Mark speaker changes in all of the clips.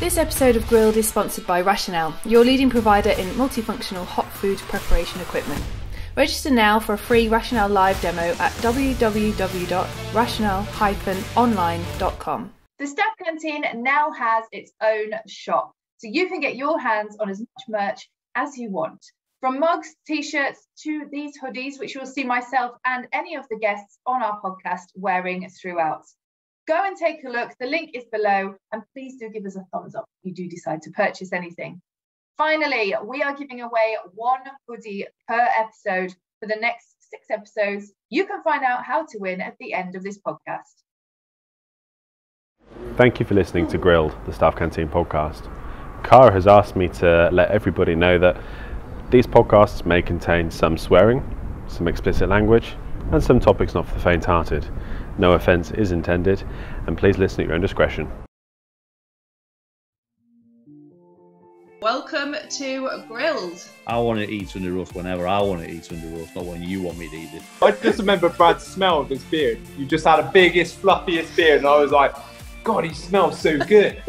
Speaker 1: This episode of Grilled is sponsored by Rational, your leading provider in multifunctional hot food preparation equipment. Register now for a free Rational live demo at www.rational-online.com.
Speaker 2: The Staff Canteen now has its own shop, so you can get your hands on as much merch as you want. From mugs, t shirts to these hoodies, which you'll see myself and any of the guests on our podcast wearing throughout. Go and take a look. The link is below, and please do give us a thumbs up if you do decide to purchase anything. Finally, we are giving away one hoodie per episode for the next six episodes. You can find out how to win at the end of this podcast.
Speaker 3: Thank you for listening to Grilled, the Staff Canteen podcast. Cara has asked me to let everybody know that these podcasts may contain some swearing, some explicit language, and some topics not for the faint hearted. No offence is intended, and please listen at your own discretion.
Speaker 2: Welcome to Grilled.
Speaker 4: I want to eat under roast whenever I want to eat under roast, not when you want me to eat it.
Speaker 5: I just remember Brad's smell of his beard. You just had a biggest, fluffiest beard, and I was like, God, he smells so good.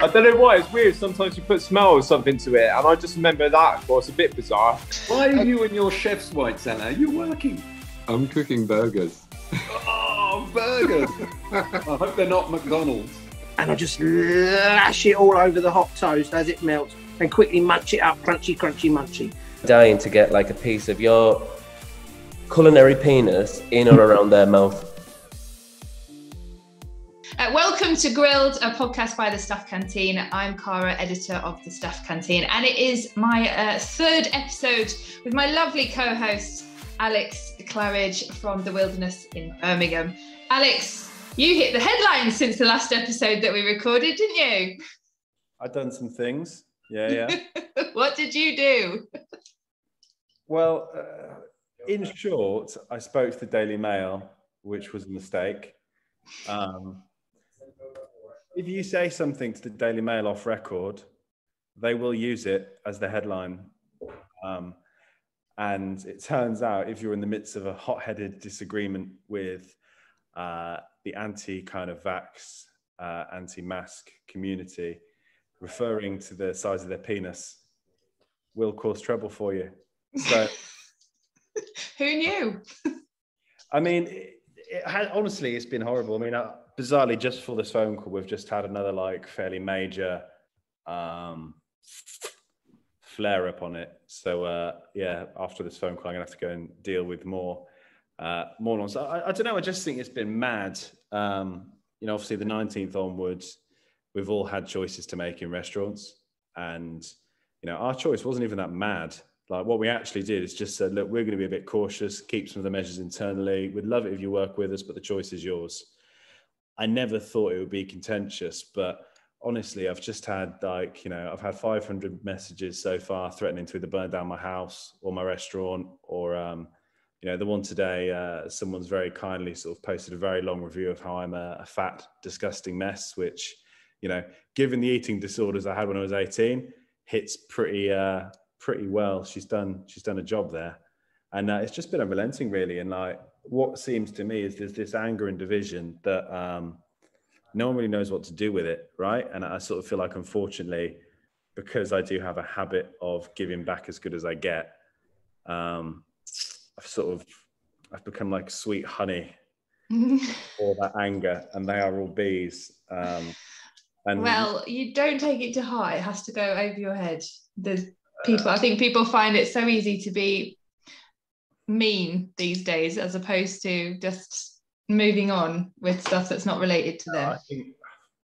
Speaker 5: I don't know why, it's weird. Sometimes you put smell or something to it, and I just remember that. Well, it's a bit bizarre.
Speaker 6: Why are you in your chef's white cellar? You're working.
Speaker 7: I'm cooking burgers.
Speaker 6: Oh, Oh, burgers! I hope they're not McDonald's.
Speaker 8: and I just lash it all over the hot toast as it melts and quickly munch it up, crunchy, crunchy, munchy.
Speaker 9: dying to get like a piece of your culinary penis in or around their mouth.
Speaker 2: Uh, welcome to Grilled, a podcast by the Staff Canteen. I'm Cara, editor of the Staff Canteen, and it is my uh, third episode with my lovely co host, Alex Claridge from the Wilderness in Birmingham. Alex, you hit the headlines since the last episode that we recorded, didn't you?
Speaker 3: I've done some things. Yeah, yeah.
Speaker 2: what did you do?
Speaker 3: well, uh, in short, I spoke to the Daily Mail, which was a mistake. Um, if you say something to the Daily Mail off record, they will use it as the headline. Um, and it turns out if you're in the midst of a hot headed disagreement with uh, the anti kind of vax, uh, anti mask community, referring to the size of their penis will cause trouble for you. So,
Speaker 2: Who knew?
Speaker 3: I mean, it, it had, honestly, it's been horrible. I mean, uh, bizarrely, just for this phone call, we've just had another like fairly major um, flare up on it. So uh, yeah, after this phone call, I'm gonna have to go and deal with more uh, more ones. I, I don't know. I just think it's been mad. Um, you know, obviously the 19th onwards, we've all had choices to make in restaurants, and you know, our choice wasn't even that mad. Like what we actually did is just said, look, we're going to be a bit cautious, keep some of the measures internally. We'd love it if you work with us, but the choice is yours. I never thought it would be contentious, but honestly, I've just had like, you know, I've had 500 messages so far threatening to either burn down my house or my restaurant or, um, you know, the one today, uh, someone's very kindly sort of posted a very long review of how I'm a, a fat, disgusting mess, which, you know, given the eating disorders I had when I was 18, hits pretty, uh, pretty well. She's done, she's done a job there. And uh, it's just been unrelenting really. And like, what seems to me is there's this anger and division that, um, no one really knows what to do with it, right? And I sort of feel like, unfortunately, because I do have a habit of giving back as good as I get, um, I've sort of I've become like sweet honey for that anger, and they are all bees. Um, and
Speaker 2: Well, you don't take it to heart. It has to go over your head. There's people. I think people find it so easy to be mean these days, as opposed to just moving on with stuff that's not related to them.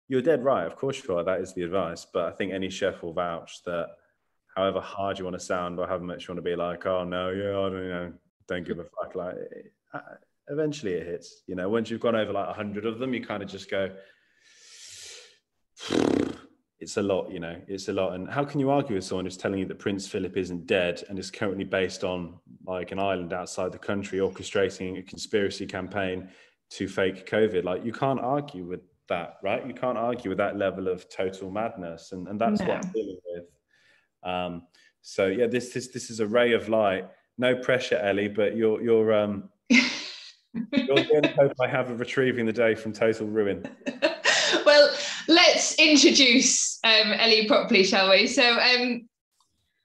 Speaker 3: you're dead right. Of course you are. That is the advice. But I think any chef will vouch that however hard you want to sound or however much you want to be like, oh no, yeah, I don't you know, don't give a fuck. Like uh, eventually it hits. You know, once you've gone over like a hundred of them, you kind of just go, it's a lot, you know, it's a lot. And how can you argue with someone who's telling you that Prince Philip isn't dead and is currently based on like an island outside the country, orchestrating a conspiracy campaign to fake COVID? Like you can't argue with that, right? You can't argue with that level of total madness. And, and that's what I'm dealing with. Um, so yeah, this this this is a ray of light. No pressure, Elly, but you're you're um you're the only hope I have of retrieving the day from total ruin.
Speaker 2: well, let's
Speaker 10: introduce um, Elly properly, shall we? So, um,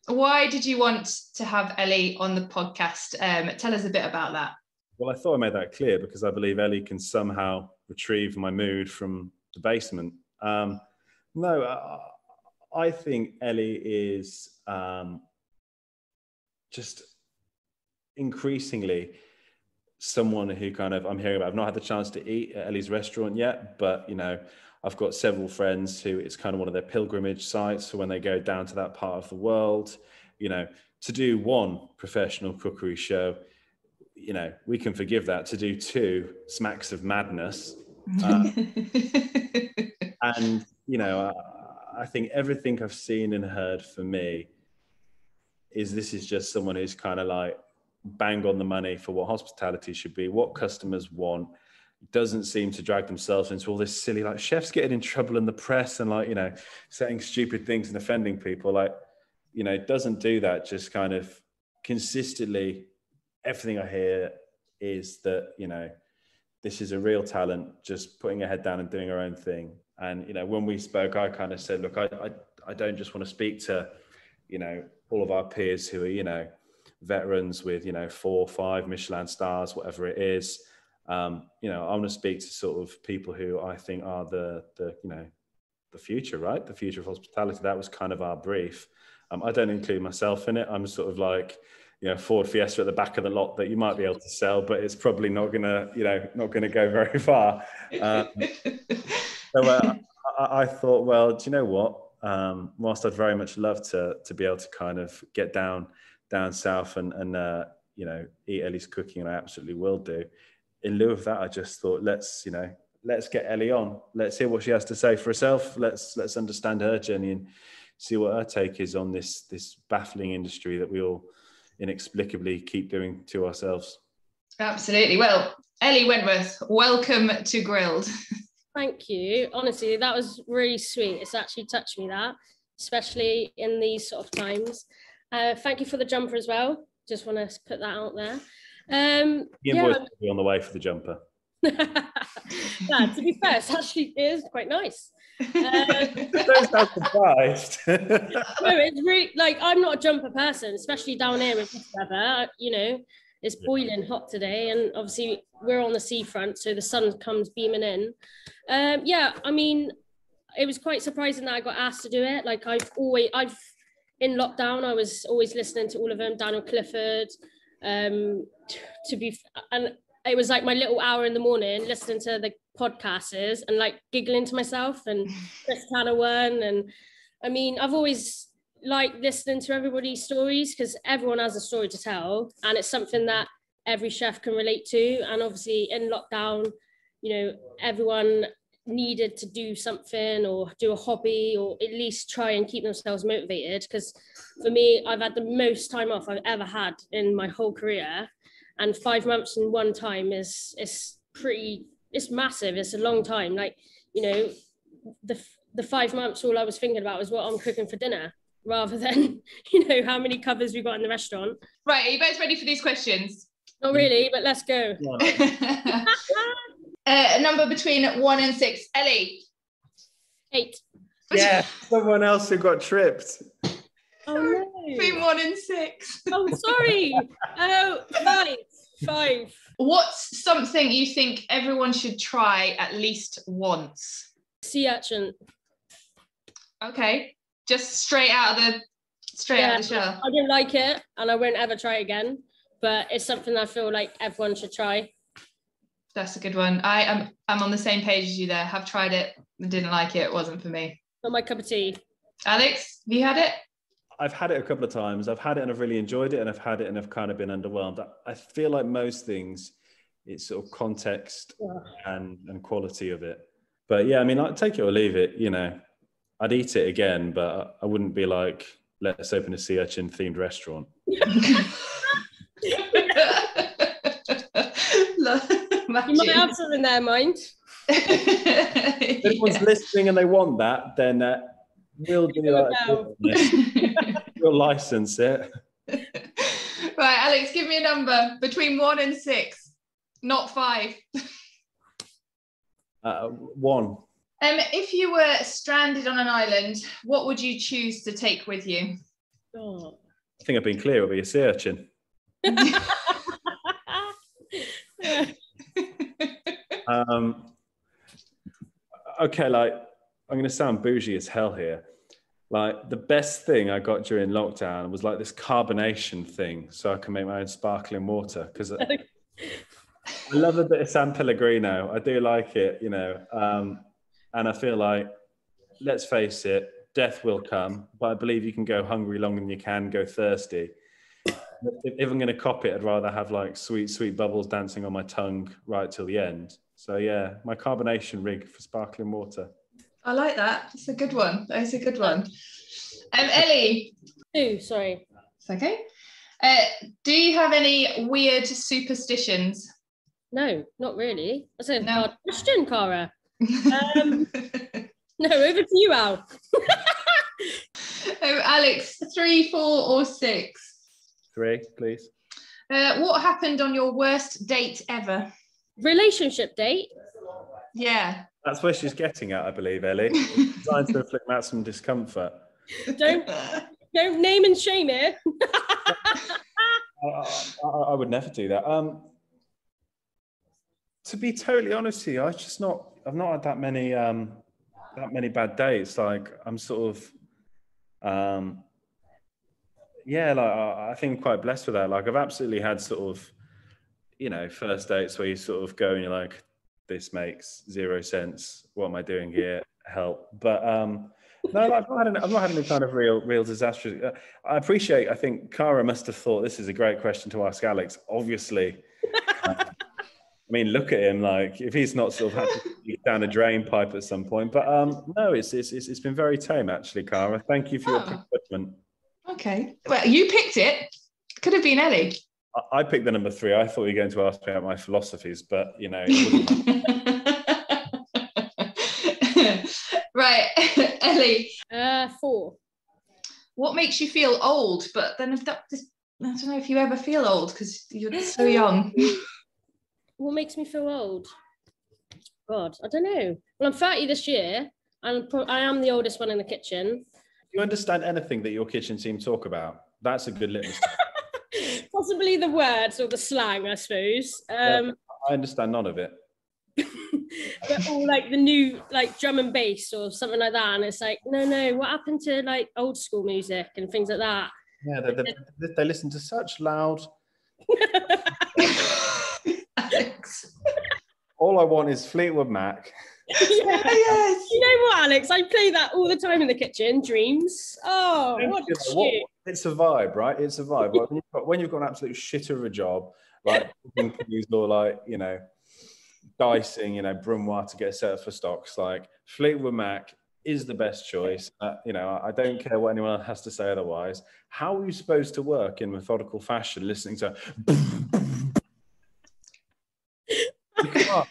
Speaker 10: why did you want to have Elly on the podcast? Um, tell us a bit about that.
Speaker 3: Well, I thought I made that clear because I believe Elly can somehow retrieve my mood from the basement. Um, no, I, I think Elly is um, just increasingly someone who kind of I'm hearing about. I've not had the chance to eat at Elly's restaurant yet, but you know, I've got several friends who it's kind of one of their pilgrimage sites for when they go down to that part of the world. You know, to do one professional cookery show, you know, we can forgive that. To do two smacks of madness. Uh, and you know, I, I think everything I've seen and heard for me is this is just someone who's kind of like bang on the money for what hospitality should be, what customers want. Doesn't seem to drag themselves into all this silly like chefs getting in trouble in the press and like you know saying stupid things and offending people. Like you know, it doesn't do that. Just kind of consistently, everything I hear is that you know this is a real talent, just putting her head down and doing her own thing. And you know, when we spoke, I kind of said, look, I I, I don't just want to speak to you know all of our peers who are you know veterans with you know four five michelin stars whatever it is. Um, you know i want to speak to sort of people who i think are the the you know the future right? The future of hospitality. That was kind of our brief. Um, i don't include myself in it. I'm sort of like you know ford fiesta at the back of the lot that you might be able to sell but it's probably not gonna you know not gonna go very far um, so uh, I, I thought well do you know what um, whilst I'd very much love to to be able to kind of get down down south and and uh, you know eat Elly's cooking, and I absolutely will do. In lieu of that, I just thought let's you know let's get Elly on. Let's hear what she has to say for herself. Let's let's understand her journey and see what her take is on this this baffling industry that we all inexplicably keep doing to ourselves.
Speaker 10: Absolutely. Well, Elly Wentworth, welcome to Grilled.
Speaker 11: Thank you. Honestly, that was really sweet. It's actually touched me that, especially in these sort of times. Uh, thank you for the jumper as well. Just want to put that out there. Um,
Speaker 3: the
Speaker 11: yeah.
Speaker 3: invoice will be on the way for the jumper.
Speaker 11: yeah, to be fair, it's actually it is quite nice.
Speaker 3: Don't sound surprised.
Speaker 11: no, it's really like I'm not a jumper person, especially down here with this weather. You know, it's boiling hot today, and obviously we're on the seafront, so the sun comes beaming in. Um, yeah, I mean, it was quite surprising that I got asked to do it. Like I've always, I've in lockdown, I was always listening to all of them, Daniel Clifford. Um, to be, and it was like my little hour in the morning listening to the podcasters and like giggling to myself and Chris one. And I mean, I've always liked listening to everybody's stories because everyone has a story to tell, and it's something mm-hmm. that every chef can relate to. And obviously, in lockdown, you know, everyone needed to do something or do a hobby or at least try and keep themselves motivated because for me i've had the most time off i've ever had in my whole career and five months in one time is is pretty it's massive it's a long time like you know the the five months all i was thinking about was what i'm cooking for dinner rather than you know how many covers we got in the restaurant.
Speaker 10: Right are you both ready for these questions?
Speaker 11: Not really but let's go.
Speaker 10: Uh, number between one and six elly.
Speaker 11: Eight.
Speaker 3: Yeah someone else who got tripped.
Speaker 11: Oh no.
Speaker 10: Between one and six.
Speaker 11: Oh sorry. Oh five five
Speaker 10: what's something you think everyone should try at least once?
Speaker 11: Sea urchin.
Speaker 10: Okay just straight out of the straight yeah, out of the shell.
Speaker 11: I don't like it and i won't ever try again but it's something i feel like everyone should try.
Speaker 10: That's a good one. I am i'm on the same page as you there. Have tried it and didn't like it it wasn't for me.
Speaker 11: Not my cup of tea.
Speaker 10: Alex have you had it
Speaker 3: I've had it a couple of times. I've had it and I've really enjoyed it, and I've had it and I've kind of been underwhelmed. I feel like most things, it's sort of context yeah. and and quality of it. But yeah, I mean, I'd take it or leave it. You know, I'd eat it again, but I wouldn't be like, let's open a sea urchin themed restaurant.
Speaker 11: you might have something in their mind.
Speaker 3: if anyone's listening and they want that, then uh, we'll do that. We'll license it.
Speaker 10: Right, Alex, give me a number between one and six, not five.
Speaker 3: Uh, one.
Speaker 10: Um, if you were stranded on an island, what would you choose to take with you?
Speaker 11: Oh.
Speaker 3: I think I've been clear. It'll be a sea urchin. Um, okay, like I'm going to sound bougie as hell here. Like the best thing I got during lockdown was like this carbonation thing, so I can make my own sparkling water because I love a bit of San Pellegrino. I do like it, you know, um, and I feel like, let's face it, death will come, but I believe you can go hungry longer than you can go thirsty. If, if I'm going to cop it, I'd rather have like sweet, sweet bubbles dancing on my tongue right till the end. So yeah, my carbonation rig for sparkling water.
Speaker 10: I like that. It's a good one. That is a good one. Um, Elly.
Speaker 11: Two, sorry.
Speaker 10: It's okay. Uh, do you have any weird superstitions?
Speaker 11: No, not really. That's a
Speaker 10: No.
Speaker 11: hard question, Cara. Um, no, over to you, Al.
Speaker 10: Oh, Alex, three, four, or six?
Speaker 3: Three, please.
Speaker 10: Uh, what happened on your worst date ever?
Speaker 11: Relationship date.
Speaker 10: Yeah.
Speaker 3: That's where she's getting at, I believe, Elly. Designed to inflict maximum discomfort.
Speaker 11: Don't don't name and shame it.
Speaker 3: I, I, I would never do that. Um, to be totally honest with you, I just not. I've not had that many um, that many bad dates. Like I'm sort of, um, yeah. Like I, I think I'm quite blessed with that. Like I've absolutely had sort of, you know, first dates where you sort of go and you're like, this makes zero sense. What am I doing here? Help. But um, no, I've not had any, I've not had any kind of real, real disastrous. Uh, I appreciate. I think Cara must have thought this is a great question to ask Alex. Obviously, uh, I mean, look at him. Like, if he's not sort of had to down a drain pipe at some point. But um, no, it's, it's it's it's been very tame actually, Cara. Thank you for your
Speaker 10: Oh.
Speaker 3: judgment.
Speaker 10: Okay. Well, you picked it. Could have been Elly.
Speaker 3: I- I picked the number three. I thought you were going to ask me about my philosophies, but you know, it
Speaker 10: right, Elly.
Speaker 11: Uh, four.
Speaker 10: What makes you feel old? But then if that, I don't know if you ever feel old because you're so young.
Speaker 11: What makes me feel old? God, I don't know. Well, I'm 30 this year, and pro- I am the oldest one in the kitchen.
Speaker 3: Do you understand anything that your kitchen team talk about? That's a good litmus.
Speaker 11: Possibly the words or the slang, I suppose. Um,
Speaker 3: I understand none of it.
Speaker 11: but all like the new like drum and bass or something like that, and it's like, no, no, what happened to like old school music and things like that?
Speaker 3: Yeah, they, they, they listen to such loud. All I want is Fleetwood Mac.
Speaker 10: Yes.
Speaker 11: You know what, Alex? I play that all the time in the kitchen. Dreams. Oh, what
Speaker 3: You
Speaker 11: a
Speaker 3: know, what- it's a vibe, right? It's a vibe. Like, when, you've got, when you've got an absolute shitter of a job, like or like you know, dicing, you know, brunoise to get set up for stocks, like Fleetwood Mac is the best choice. Uh, you know, I don't care what anyone else has to say otherwise. How are you supposed to work in methodical fashion listening to? You can't.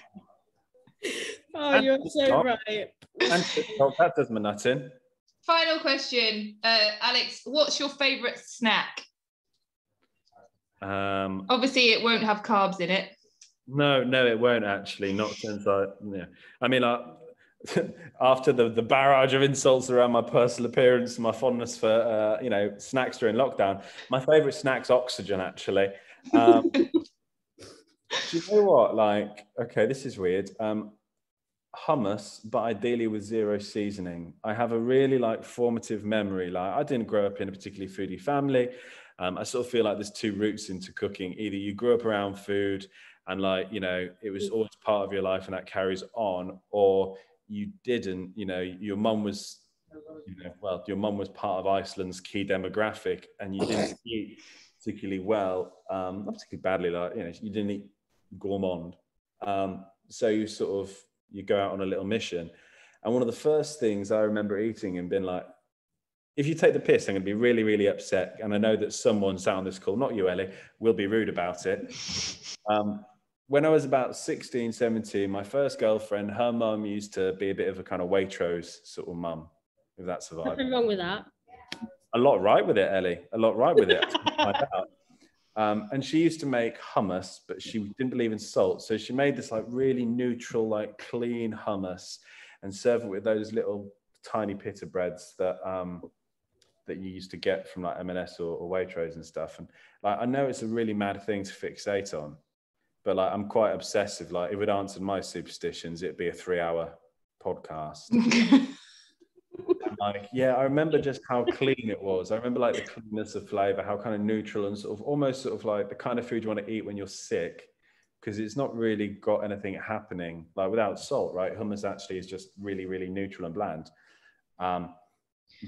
Speaker 11: Oh, you're so
Speaker 3: Stop.
Speaker 11: right.
Speaker 3: And TikTok, that does my nut in.
Speaker 10: Final question, uh, Alex. What's your favourite snack?
Speaker 3: Um,
Speaker 10: Obviously, it won't have carbs in it.
Speaker 3: No, no, it won't actually. Not since I, yeah. I mean, I, after the, the barrage of insults around my personal appearance and my fondness for, uh, you know, snacks during lockdown, my favorite snack's oxygen, actually. Um, do you know what? Like, okay, this is weird. Um, hummus, but ideally with zero seasoning. I have a really like formative memory. Like, I didn't grow up in a particularly foodie family. Um, I sort of feel like there's two routes into cooking. Either you grew up around food and like you know it was always part of your life and that carries on or you didn't you know your mum was you know well your mum was part of iceland's key demographic and you didn't eat particularly well um not particularly badly like you know you didn't eat gourmand um so you sort of you go out on a little mission and one of the first things i remember eating and being like if you take the piss, I'm going to be really, really upset. And I know that someone sat on this call, not you, Elly, will be rude about it. Um, when I was about 16, 17, my first girlfriend, her mum used to be a bit of a kind of Waitrose sort of mum, if that survived.
Speaker 11: Nothing wrong with that.
Speaker 3: A lot right with it, Elly. A lot right with it. Um, and she used to make hummus, but she didn't believe in salt. So she made this like really neutral, like clean hummus. and serve it with those little tiny pita breads that um, that you used to get from like M&S or, or Waitrose and stuff. And like I know it's a really mad thing to fixate on, but like I'm quite obsessive. Like if it answered my superstitions, it'd be a three-hour podcast. like yeah, I remember just how clean it was. I remember like the cleanness of flavor, how kind of neutral and sort of almost sort of like the kind of food you want to eat when you're sick because it's not really got anything happening like without salt, right? Hummus actually is just really, really neutral and bland. Um,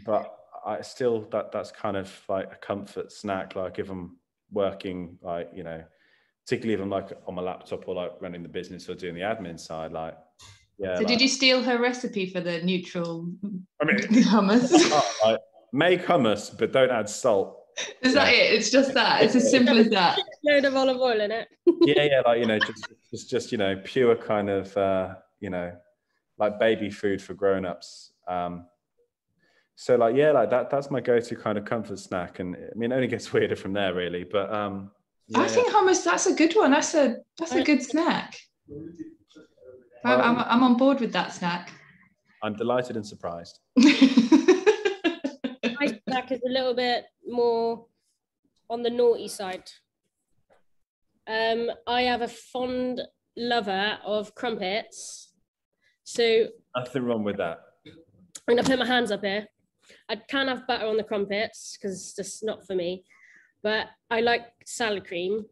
Speaker 3: but I still that that's kind of like a comfort snack. Like if I'm working, like you know, particularly if I'm like on my laptop or like running the business or doing the admin side, like yeah.
Speaker 10: So
Speaker 3: like,
Speaker 10: did you steal her recipe for the neutral
Speaker 3: I mean,
Speaker 10: hummus?
Speaker 3: like, make hummus, but don't add salt.
Speaker 10: Is that it? It's just that. It's as simple as that.
Speaker 11: Load of olive oil in it.
Speaker 3: yeah, yeah, like you know, just just just you know, pure kind of uh, you know, like baby food for grown-ups. Um, so like yeah, like that that's my go-to kind of comfort snack, and I mean, it only gets weirder from there, really. But um,
Speaker 10: I think hummus. That's a good one. That's a that's a good snack. I'm, I'm, I'm on board with that snack.
Speaker 3: I'm delighted and surprised.
Speaker 11: My snack is a little bit more on the naughty side. Um, I have a fond lover of crumpets. So
Speaker 3: Nothing wrong with that.
Speaker 11: I'm gonna put my hands up here. I can't have butter on the crumpets because it's just not for me. But I like salad cream,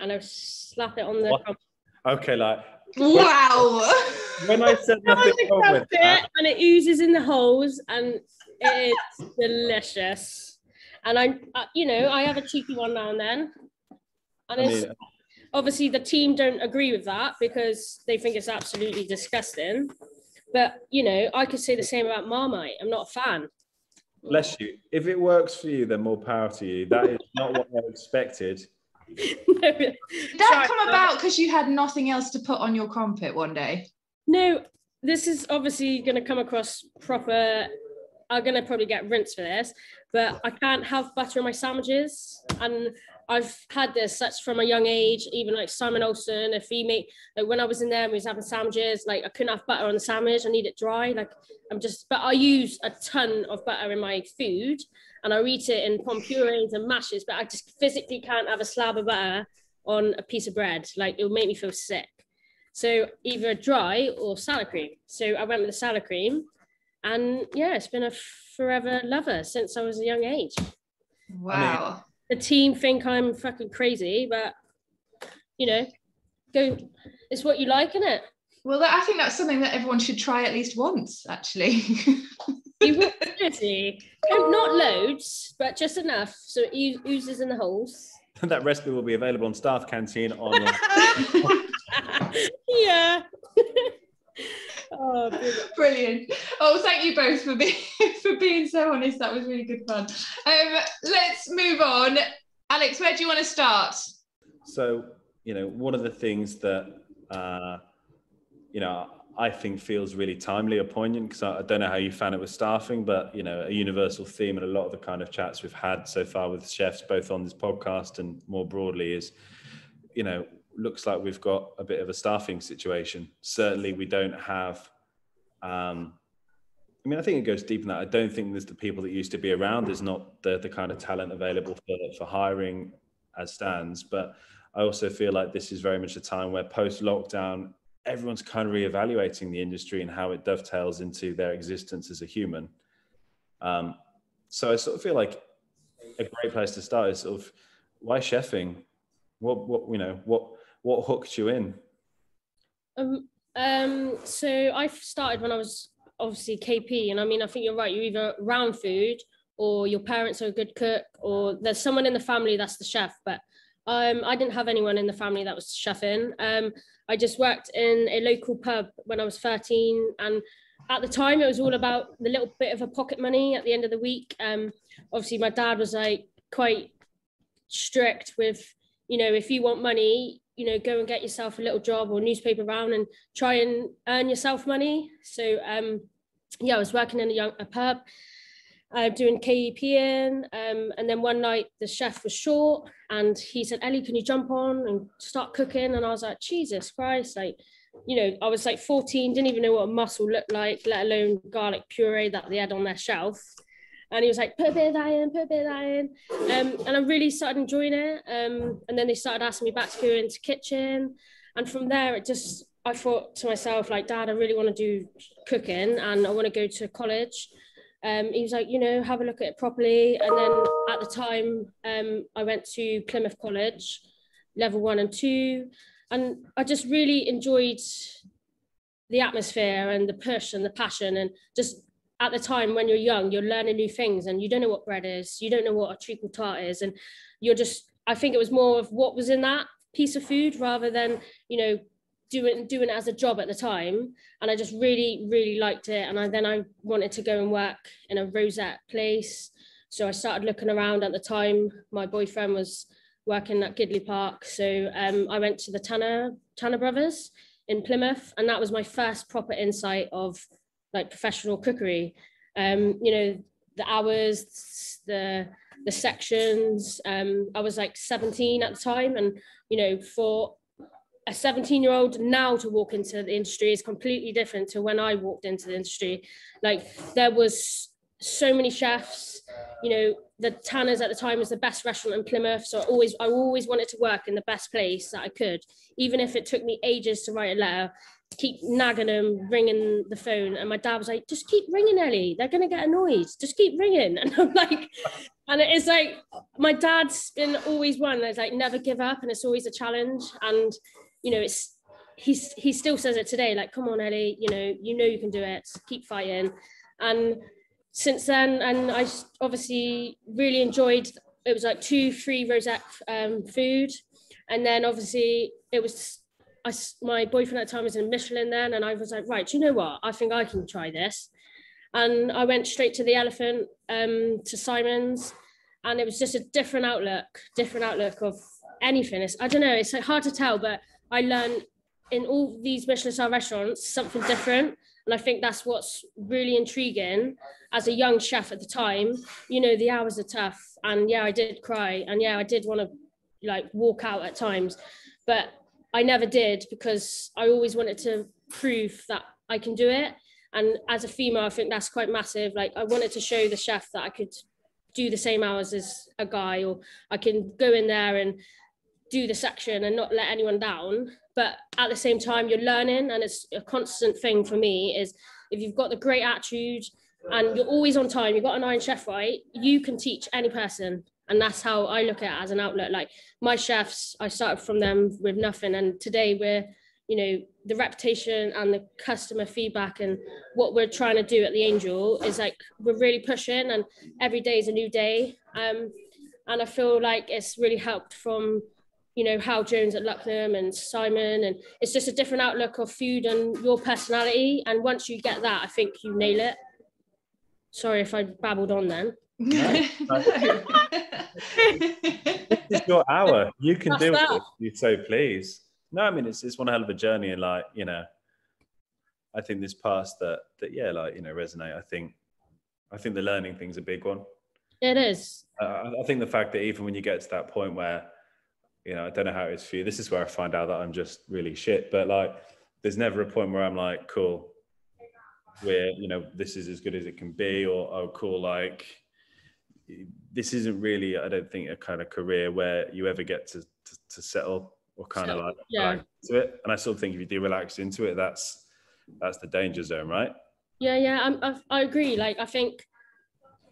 Speaker 11: and I slap it on the.
Speaker 3: What?
Speaker 11: crumpet.
Speaker 3: Okay, like
Speaker 10: Wow.
Speaker 3: when I said nothing wrong with
Speaker 11: crumpet,
Speaker 3: that,
Speaker 11: and it oozes in the holes, and it is delicious. And I, uh, you know, I have a cheeky one now and then. And
Speaker 3: I
Speaker 11: it's
Speaker 3: mean,
Speaker 11: obviously the team don't agree with that because they think it's absolutely disgusting. But you know, I could say the same about Marmite. I'm not a fan.
Speaker 3: bless you. If it works for you, then more power to you. That is not what I expected.
Speaker 10: Did that come about because you had nothing else to put on your crumpet one day?
Speaker 11: No, this is obviously going to come across proper. I'm going to probably get rinsed for this, but I can't have butter in my sandwiches. And I've had this such from a young age, even like Simon Hulstone, if he made, like when I was in there, and we was having sandwiches, like I couldn't have butter on the sandwich. I need it dry. Like I'm just, but I use a ton of butter in my food and I eat it in pomme purees and mashes, but I just physically can't have a slab of butter on a piece of bread. Like it will make me feel sick. So either dry or salad cream. So I went with the salad cream, and yeah, it's been a forever lover since I was a young age.
Speaker 10: Wow.
Speaker 11: The team think I'm fucking crazy, but you know, go. It's what you like, isn't it?
Speaker 10: Well, that, I think that's something that everyone should try at least once, actually.
Speaker 11: You will seriously, No, not loads, but just enough so it oozes in the holes.
Speaker 3: that recipe will be available on Staff Canteen on.
Speaker 11: Uh, yeah. Oh, brilliant.
Speaker 10: Brilliant. Oh, thank you both for being for being so honest. That was really good fun. Um, let's move on. Alex, where do you want to start?
Speaker 3: So, you know, one of the things that, uh, you know, I think feels really timely or poignant because I, I don't know how you found it with staffing, but, you know, a universal theme and a lot of the kind of chats we've had so far with chefs, both on this podcast and more broadly, is, you know, looks like we've got a bit of a staffing situation. Certainly, we don't have. Um, I mean, I think it goes deeper than that. I don't think there's the people that used to be around. There's not the, the kind of talent available for, for hiring as stands. But I also feel like this is very much a time where post lockdown, everyone's kind of reevaluating the industry and how it dovetails into their existence as a human. Um, so I sort of feel like a great place to start is sort of why chefing? What, what, you know, what, what hooked you in?
Speaker 11: Um, um, so I started when I was obviously KP, and I mean, I think you're right. You're either around food, or your parents are a good cook, or there's someone in the family that's the chef. But um, I didn't have anyone in the family that was chefing. Um, I just worked in a local pub when I was 13, and at the time it was all about the little bit of a pocket money at the end of the week. Um, obviously, my dad was like quite strict with, you know, if you want money, you know, go and get yourself a little job or newspaper round and try and earn yourself money. So, um, yeah, I was working in a young a pub, uh, doing KEPing, um, and then one night the chef was short, and he said, "Elly, can you jump on and start cooking?" And I was like, "Jesus Christ!" Like, you know, I was like 14, didn't even know what a mussel looked like, let alone garlic puree that they had on their shelf. And he was like, put a bit of that in, put a bit of. Um, and I really started enjoying it. Um, and then they started asking me back to go into kitchen. And from there, it just, I thought to myself, like, Dad, I really want to do cooking and I want to go to college. Um, he was like, you know, have a look at it properly. And then at the time, um, I went to Plymouth College, level one and two. And I just really enjoyed the atmosphere and the push and the passion and just at the time when you're young, you're learning new things and you don't know what bread is, you don't know what a treacle tart is, and you're just. I think it was more of what was in that piece of food rather than you know doing doing it as a job at the time. And I just really really liked it, and I then I wanted to go and work in a rosette place. So I started looking around at the time. My boyfriend was working at Gidleigh Park, so um, I went to the Tanner Tanner Brothers in Plymouth, and that was my first proper insight of like professional cookery. Um, you know, the hours, the the sections. Um, I was like 17 at the time, and you know, for a 17 year old now to walk into the industry is completely different to when I walked into the industry. Like there was so many chefs, you know, the Tanners at the time was the best restaurant in Plymouth. So I always, I always wanted to work in the best place that I could, even if it took me ages to write a letter keep nagging them, ringing the phone. And my dad was like, just keep ringing, Elly. They're going to get annoyed. Just keep ringing. And I'm like, and it's like, my dad's been always one that's like, never give up. And it's always a challenge. And, you know, it's, he's, he still says it today, like, come on, Elly, you know, you know, you can do it. Keep fighting. And since then, and I obviously really enjoyed, it was like two, three rosette um, food. And then obviously it was I, my boyfriend at the time was in Michelin then, and I was like, right, you know what? I think I can try this. And I went straight to the Elephant um, to Simon's, and it was just a different outlook, different outlook of anything. It's, I don't know, it's like hard to tell, but I learned in all these Michelin star restaurants something different. And I think that's what's really intriguing as a young chef at the time. You know, the hours are tough. And yeah, I did cry. And yeah, I did want to like walk out at times. But I never did because I always wanted to prove that I can do it. And as a female, I think that's quite massive. Like I wanted to show the chef that I could do the same hours as a guy, or I can go in there and do the section and not let anyone down. But at the same time, you're learning, and it's a constant thing for me. Is if you've got the great attitude and you're always on time, you've got an iron chef right, you can teach any person and that's how I look at it as an outlet. Like my chefs, I started from them with nothing, and today we're, you know, the reputation and the customer feedback and what we're trying to do at the Angel is like we're really pushing, and every day is a new day. Um, and I feel like it's really helped from, you know, Hywel Jones at Lucknam and Simon, and it's just a different outlook of food and your personality. And once you get that, I think you nail it. Sorry if I babbled on then. this
Speaker 3: is your hour. You can That's do that. it if you so please. No, I mean it's it's one hell of a journey, and like you know, I think this past that that yeah, like you know, resonate. I think, I think the learning thing's a big one.
Speaker 11: It is.
Speaker 3: Uh, I think the fact that even when you get to that point where, you know, I don't know how it is for you. This is where I find out that I'm just really shit. But like, there's never a point where I'm like, cool, we're you know, this is as good as it can be, or oh, cool, like this isn't really, I don't think, a kind of career where you ever get to to, to settle or kind of like
Speaker 11: yeah.
Speaker 3: to it. And I still think if you do relax into it, that's that's the danger zone, right?
Speaker 11: Yeah, yeah, I'm, I, I agree. Like, I think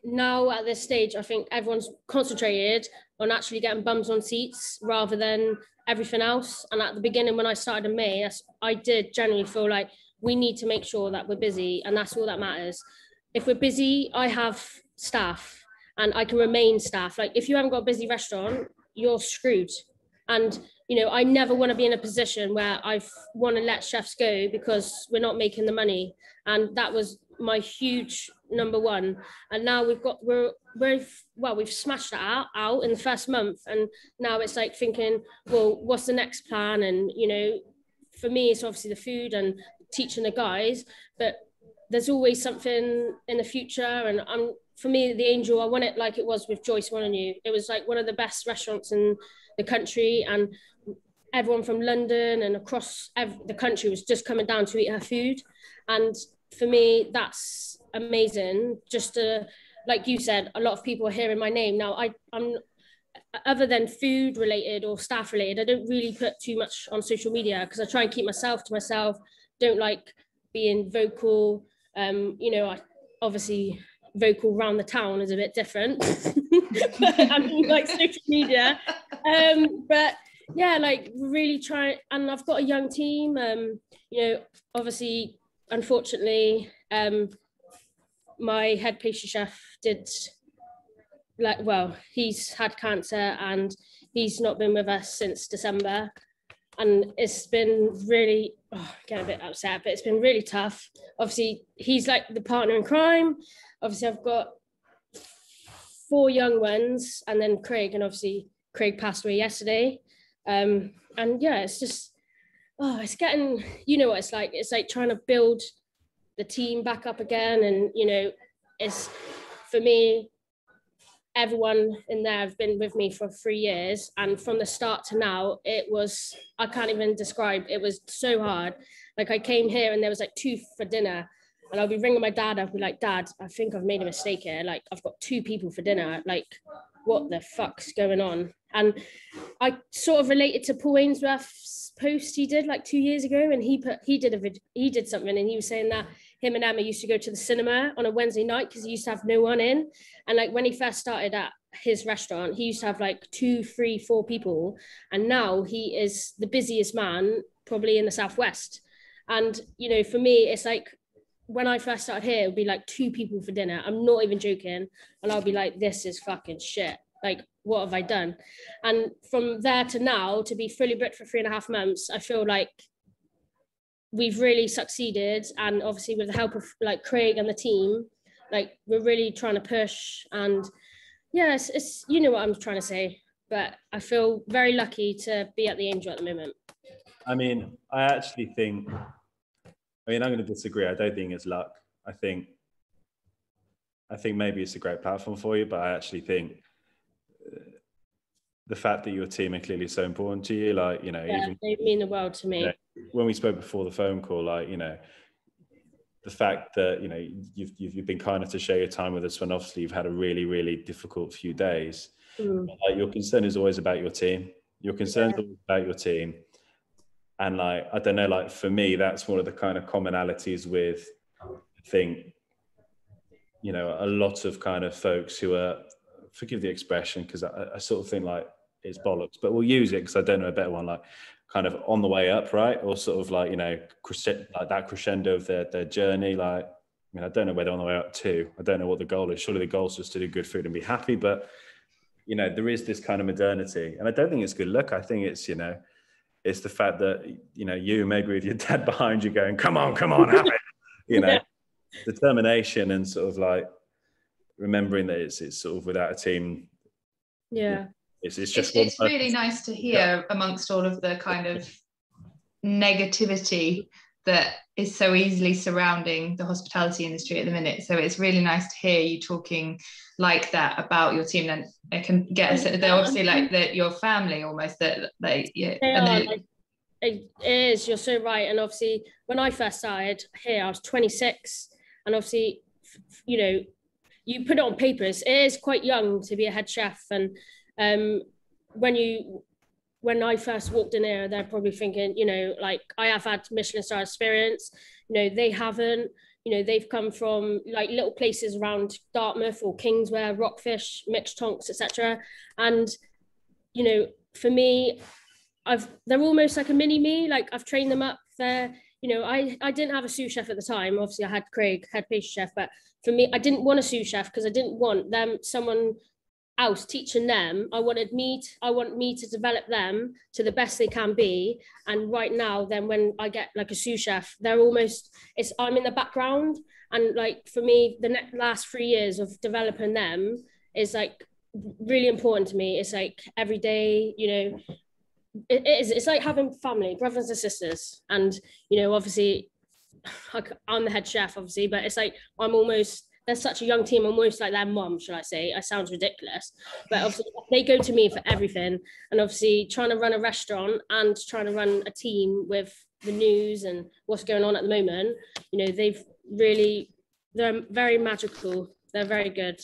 Speaker 11: now at this stage, I think everyone's concentrated on actually getting bums on seats rather than everything else. And at the beginning, when I started in May, I did generally feel like we need to make sure that we're busy, and that's all that matters. If we're busy, I have staff and I can remain staff. Like if you haven't got a busy restaurant, you're screwed. And you know, I never want to be in a position where I want to let chefs go because we're not making the money. And that was my huge number one. And now we've got we're we're well, we've smashed that out, out in the first month. And now it's like thinking, well, what's the next plan? And you know, for me, it's obviously the food and teaching the guys, but there's always something in the future. And I'm for me, the Angel, I want it like it was with Joyce Molyneux. It was like one of the best restaurants in the country, and everyone from London and across the country was just coming down to eat her food. And for me, that's amazing. Just to, like you said, a lot of people are hearing my name now. I, I'm other than food related or staff related, I don't really put too much on social media because I try and keep myself to myself. Don't like being vocal. Um, you know, I obviously vocal round the town is a bit different. I mean, like social media. Um, but yeah, like really try and I've got a young team. Um, you know, obviously, unfortunately, um, my head pastry chef did like well, he's had cancer and he's not been with us since December. And it's been really oh, get a bit upset, but it's been really tough. Obviously, he's like the partner in crime. Obviously, I've got four young ones, and then Craig, and obviously Craig passed away yesterday. Um, and yeah, it's just oh, it's getting you know what it's like. It's like trying to build the team back up again, and you know, it's for me. Everyone in there have been with me for three years, and from the start to now, it was I can't even describe. It was so hard. Like I came here and there was like two for dinner, and I'll be ringing my dad. I'll be like, Dad, I think I've made a mistake here. Like I've got two people for dinner. Like what the fuck's going on? And I sort of related to Paul Ainsworth's post he did like two years ago, and he put he did a vid, he did something, and he was saying that him and Emma used to go to the cinema on a Wednesday night because he used to have no one in, and like when he first started at his restaurant, he used to have like two, three, four people, and now he is the busiest man probably in the southwest. And you know, for me, it's like when I first started here, it would be like two people for dinner. I'm not even joking. And I'll be like, this is fucking shit. Like, what have I done? And from there to now, to be fully booked for three and a half months, I feel like we've really succeeded. And obviously, with the help of like Craig and the team, like we're really trying to push. And yeah, it's, it's you know what I'm trying to say. But I feel very lucky to be at the Angel at the moment.
Speaker 3: I mean, I actually think I mean, I'm going to disagree. I don't think it's luck. I think, I think maybe it's a great platform for you, but I actually think uh, the fact that your team are clearly so important to you, like you know,
Speaker 11: yeah,
Speaker 3: even
Speaker 11: they mean the world to me.
Speaker 3: You know, when we spoke before the phone call, like you know, the fact that you know you've you've, you've been kind enough to share your time with us when obviously you've had a really really difficult few days.
Speaker 11: Mm.
Speaker 3: Like, your concern is always about your team. Your concern is always about your team and like i don't know like for me that's one of the kind of commonalities with i think you know a lot of kind of folks who are forgive the expression because I, I, sort of think like it's bollocks but we'll use it because i don't know a better one like kind of on the way up right or sort of like you know like that crescendo of their, their journey like I mean, I don't know where they're on the way up to. I don't know what the goal is. Surely the goal is just to do good food and be happy. But, you know, there is this kind of modernity. And I don't think it's good look. I think it's, you know, it's the fact that you know you maybe with your dad behind you going come on come on have it you know? Yeah. determination and sort of like remembering that it's it's sort of without a team.
Speaker 11: Yeah.
Speaker 3: It's, it's just
Speaker 10: it's, it's really nice to hear yeah. amongst all of the kind of negativity that is so easily surrounding the hospitality industry at the minute. So it's really nice to hear you talking like that about your team. Then it can get they're obviously like that your family almost that they yeah
Speaker 11: they are, like, it is you're so right. And obviously when i first started here i was 26 and obviously you know you put it on papers it is quite young to be a head chef. And um when you when I first walked in here, they're probably thinking, you know, like I have had Michelin star experience, you know, they haven't you know they've come from like little places around Dartmouth or Kingswear, Rockfish, Mitch Tonks, etc. And you know, for me, I've they're almost like a mini me. Like I've trained them up. There, you know, I I didn't have a sous chef at the time. Obviously, I had Craig, head pastry chef, but for me, I didn't want a sous chef because I didn't want them someone else teaching them. I wanted me to, i want me to develop them to the best they can be. And right now then when i get like a sous chef they're almost it's i'm in the background. And like for me the next last three years of developing them is like really important to me. It's like every day you know it is it's like having family brothers and sisters. And you know obviously i'm the head chef obviously but it's like i'm almost they're such a young team, almost like their mom, should I say? It sounds ridiculous, but obviously they go to me for everything. And obviously, trying to run a restaurant and trying to run a team with the news and what's going on at the moment, you know, they've really they're very magical. They're very good,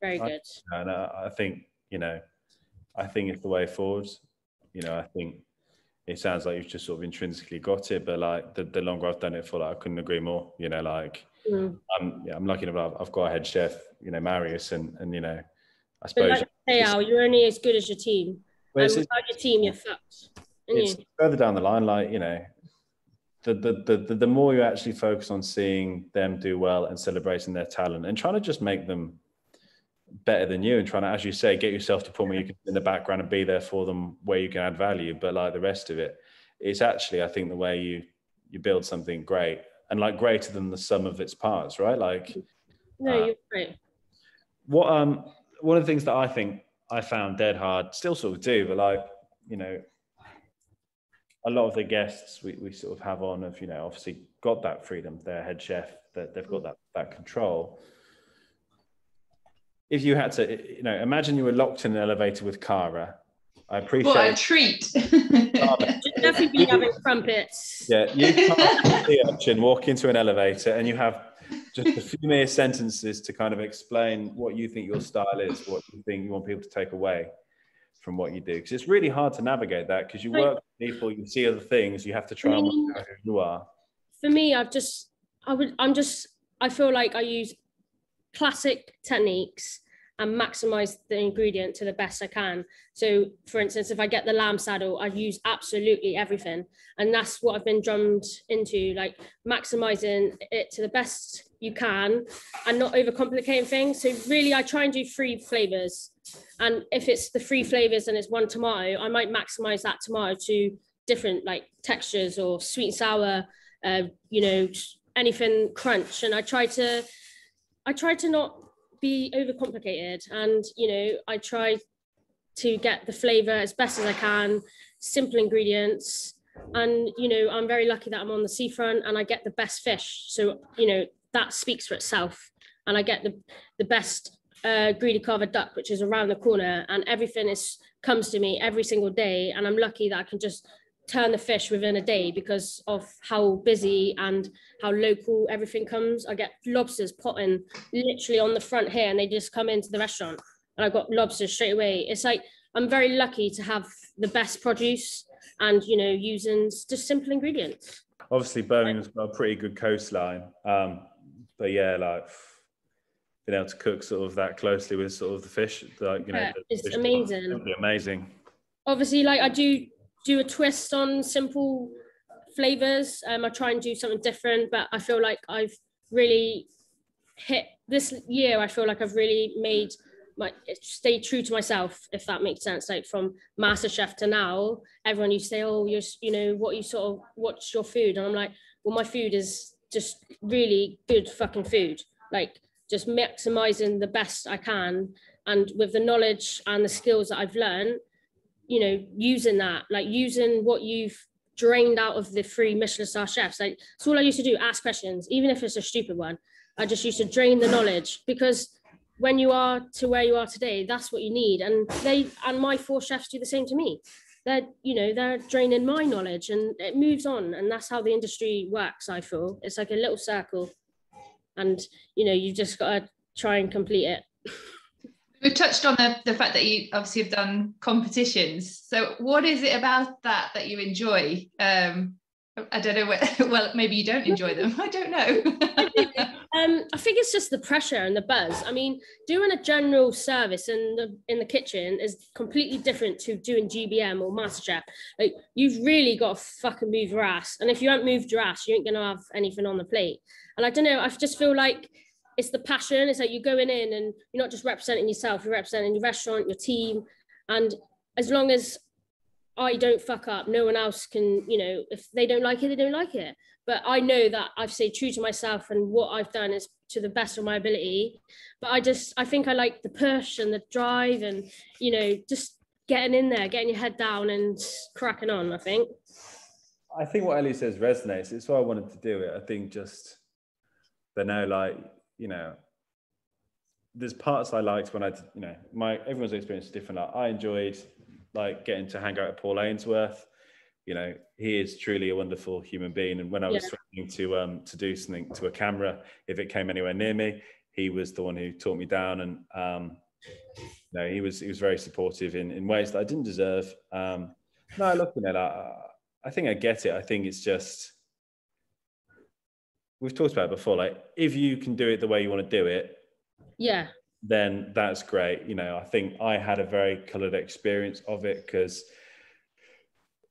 Speaker 11: very good.
Speaker 3: And I, I think you know, I think it's the way forward. You know, I think it sounds like you've just sort of intrinsically got it, but like the, the longer I've done it for, like, I couldn't agree more. You know, like
Speaker 11: Mm.
Speaker 3: I'm, yeah, I'm lucky enough. I've, I've got a head chef, you know, Marius, and and you know, I
Speaker 11: But
Speaker 3: suppose
Speaker 11: like you say, Al, you're only as good as your team.
Speaker 3: Well,
Speaker 11: and
Speaker 3: it's-
Speaker 11: without your team, you're fucked.
Speaker 3: it's
Speaker 11: you?
Speaker 3: further down the line, like you know, the, the the the the more you actually focus on seeing them do well and celebrating their talent and trying to just make them better than you and trying to, as you say, get yourself to a point where you can in the background and be there for them where you can add value. But like the rest of it, it's actually I think the way you you build something great and like greater than the sum of its parts, right? Like
Speaker 11: No,
Speaker 3: uh,
Speaker 11: you're right.
Speaker 3: what um one of the things that I think I found dead hard, still sort of do, but like you know, a lot of the guests we, we sort of have on have you know obviously got that freedom. They're head chef, that they've got that that control. If you had to, you know, imagine you were locked in an elevator with Cara. I appreciate.
Speaker 10: What a treat.
Speaker 11: Should definitely be having crumpets.
Speaker 3: Yeah, you can't see urchin walk into an elevator and you have just a few mere sentences to kind of explain what you think your style is, what you think you want people to take away from what you do. Because it's really hard to navigate that because you work with people, you see other things, you have to try and work out who you are.
Speaker 11: For me, I've just, I would, I'm just, I feel like I use classic techniques and maximize the ingredient to the best I can. So, for instance, if I get the lamb saddle, I use absolutely everything, and that's what I've been drummed into, like maximizing it to the best you can, and not overcomplicating things. So, really, I try and do three flavors, and if it's the three flavors and it's one tomato, I might maximize that tomato to different like textures or sweet sour, uh, you know, anything crunch, and I try to I try to not be overcomplicated. And you know I try to get the flavor as best as I can simple ingredients. And you know I'm very lucky that I'm on the seafront and I get the best fish. So you know that speaks for itself. And I get the the best uh, Creedy Carver duck which is around the corner. And everything is comes to me every single day. And I'm lucky that I can just turn the fish within a day because of how busy and how local everything comes. I get lobsters potting literally on the front here and they just come into the restaurant and I got lobsters straight away. It's like I'm very lucky to have the best produce and you know using just simple ingredients.
Speaker 3: Obviously, Birmingham's got a pretty good coastline. Um, but yeah, like being able to cook sort of that closely with sort of the fish, like, you know,
Speaker 11: Yeah, it's amazing.
Speaker 3: it'd be amazing.
Speaker 11: obviously like i do do a twist on simple flavors. Um i try and do something different but i feel like i've really hit this year i feel like i've really made my stay true to myself if that makes sense. Like from MasterChef to now everyone to say oh you're you know what you sort of what's your food? And i'm like well my food is just really good fucking food. Like just maximizing the best i can. And with the knowledge and the skills that i've learned you know, using that, like using what you've drained out of the three Michelin star chefs. Like, it's all I used to do, ask questions, even if it's a stupid one. I just used to drain the knowledge because when you are to where you are today, that's what you need. And they and my four chefs do the same to me. They're, you know, they're draining my knowledge and it moves on. And that's how the industry works, I feel. It's like a little circle. And, you know, you just got to try and complete it.
Speaker 10: We've touched on the, the fact that you obviously have done competitions. So, what is it about that that you enjoy? Um, I don't know. What, well, maybe you don't enjoy them. I don't know.
Speaker 11: um, I think it's just the pressure and the buzz. I mean, doing a general service in the in the kitchen is completely different to doing GBM or MasterChef. Like you've really got to fucking move your ass, and if you haven't moved your ass, you ain't gonna have anything on the plate. And I don't know. I just feel like it's the passion. It's like you're going in and you're not just representing yourself. You're representing your restaurant, your team, and as long as I don't fuck up. No one else can, you know, if they don't like it, they don't like it. But I know that I've stayed true to myself and what I've done is to the best of my ability. But I just, I think I like the push and the drive and, you know, just getting in there, getting your head down and cracking on, I think.
Speaker 3: I think what Elly says resonates. It's why I wanted to do it. I think just they know, like you know, there's parts I liked when I, you know, my everyone's experience is different. Like, I enjoyed like getting to hang out at Paul Ainsworth. You know, he is truly a wonderful human being. And when I was
Speaker 11: Yeah.
Speaker 3: threatening to um to do something to a camera, if it came anywhere near me, he was the one who taught me down. And um, no, he was he was very supportive in in ways that I didn't deserve. Um, no, looking at that, I think I get it. I think it's just we've talked about it before. Like, if you can do it the way you want to do it,
Speaker 11: Yeah.
Speaker 3: then that's great. You know, I think I had a very colored experience of it because,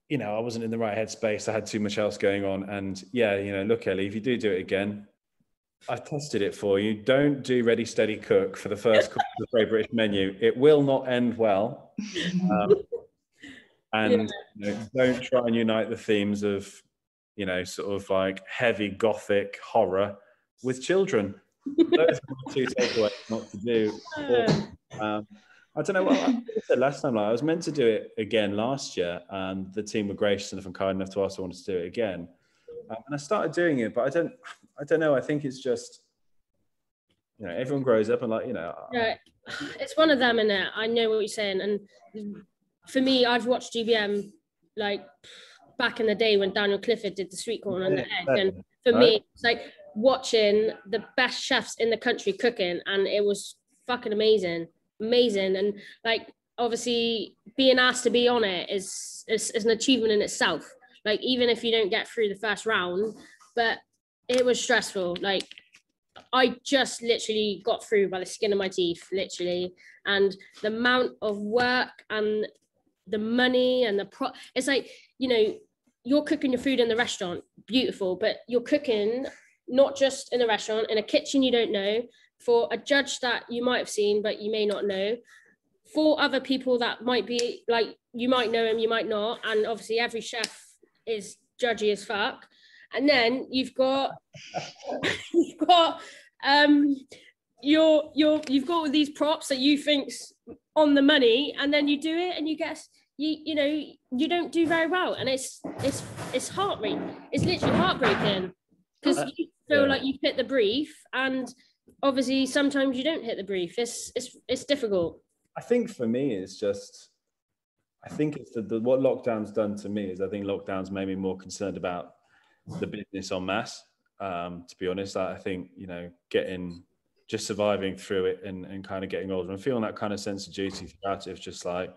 Speaker 3: you know, I wasn't in the right headspace. I had too much else going on. And yeah, you know, look, Elly, if you do do it again, I tested it for you. Don't do ready, steady, cook for the first course of the British menu. It will not end well. Um, and you know, don't try and unite the themes of, you know, sort of like heavy gothic horror with children. Those are my two takeaways not to do. Or, um, I don't know what I said last time. Like, I was meant to do it again last year, and the team were gracious enough and kind enough to ask I wanted to do it again. Um, and I started doing it, but I don't, I don't know. I think it's just, you know, everyone grows up and like, you know,
Speaker 11: Yeah, it's one of them, and I know what you're saying. And for me, I've watched GBM like back in the day when Daniel Clifford did the sweet corn and the egg, and for me, it's like watching the best chefs in the country cooking, and it was fucking amazing, amazing, and like obviously being asked to be on it is is, is an achievement in itself. Like even if you don't get through the first round, but it was stressful. Like I just literally got through by the skin of my teeth, literally. And the amount of work and the money and the pro it's like, you know, you're cooking your food in the restaurant, beautiful, but you're cooking not just in a restaurant, in a kitchen you don't know, for a judge that you might have seen, but you may not know, for other people that might be like you might know him, you might not. And obviously every chef is judgy as fuck. And then you've got you've got um you're you're you've got all these props that you think's on the money and then you do it and you guess you you know you don't do very well and it's it's it's heartbreaking it's literally heartbreaking because
Speaker 3: Uh,
Speaker 11: you feel
Speaker 3: yeah.
Speaker 11: like you've hit the brief and obviously sometimes you don't hit the brief it's it's it's difficult
Speaker 3: I think for me, it's just, I think it's the, the what lockdown's done to me is I think lockdown's made me more concerned about the business en masse. Um, to be honest, I I think you know getting just surviving through it and, and kind of getting older and feeling that kind of sense of duty throughout it. It's just like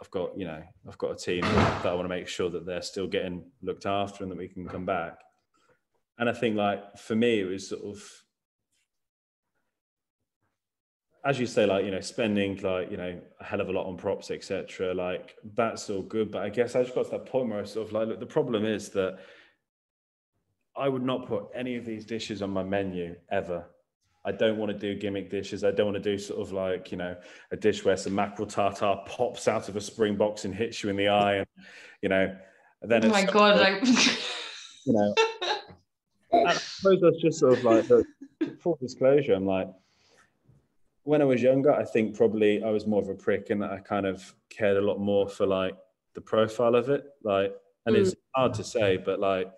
Speaker 3: I've got you know I've got a team that I want to make sure that they're still getting looked after and that we can come back. And I think like for me, it was sort of as you say, like you know, spending like you know a hell of a lot on props, etc. Like that's all good, but I guess I just got to that point where I sort of like, look, the problem is that I would not put any of these dishes on my menu ever. I don't want to do gimmick dishes. I don't want to do sort of like you know a dish where some mackerel tartar pops out of a spring box and hits you in the eye, and you know, then
Speaker 10: oh my god, like
Speaker 3: you know, I suppose that's just sort of like full disclosure. I'm like, when I was younger, I think probably I was more of a prick and I kind of cared a lot more for like the profile of it. Like, and it's mm. hard to say, but like,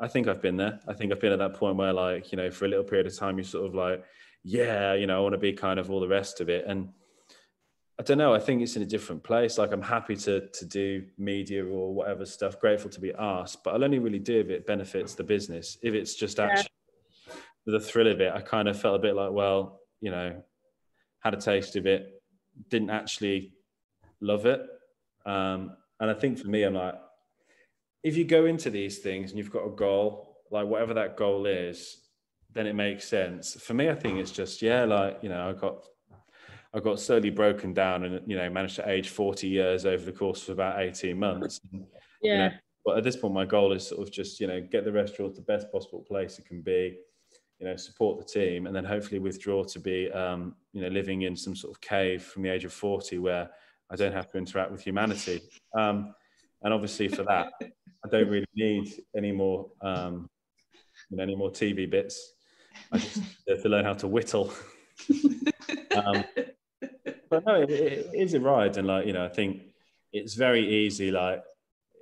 Speaker 3: I think I've been there. I think I've been at that point where like, you know, for a little period of time, you're sort of like, yeah, you know, I want to be kind of all the rest of it. And I don't know. I think it's in a different place. Like I'm happy to to do media or whatever stuff. Grateful to be asked, but I'll only really do if it benefits the business. If it's just
Speaker 11: Yeah.
Speaker 3: actually the thrill of it, I kind of felt a bit like, well, you know, had a taste of it, didn't actually love it. Um, and I think for me, I'm like, if you go into these things and you've got a goal, like whatever that goal is, then it makes sense. For me, I think it's just, yeah, like, you know, I got I got slowly broken down and you know managed to age 40 years over the course of about 18 months. And, you know,
Speaker 11: Yeah.
Speaker 3: but at this point, my goal is sort of just you know get the restaurant the best possible place it can be, you know, support the team, and then hopefully withdraw to be um, you know living in some sort of cave from the age of 40 where I don't have to interact with humanity. Um, and obviously for that, I don't really need any more um, you know any more TV bits. I just have to learn how to whittle. um, but no, it, it is a ride, and like you know, I think it's very easy. Like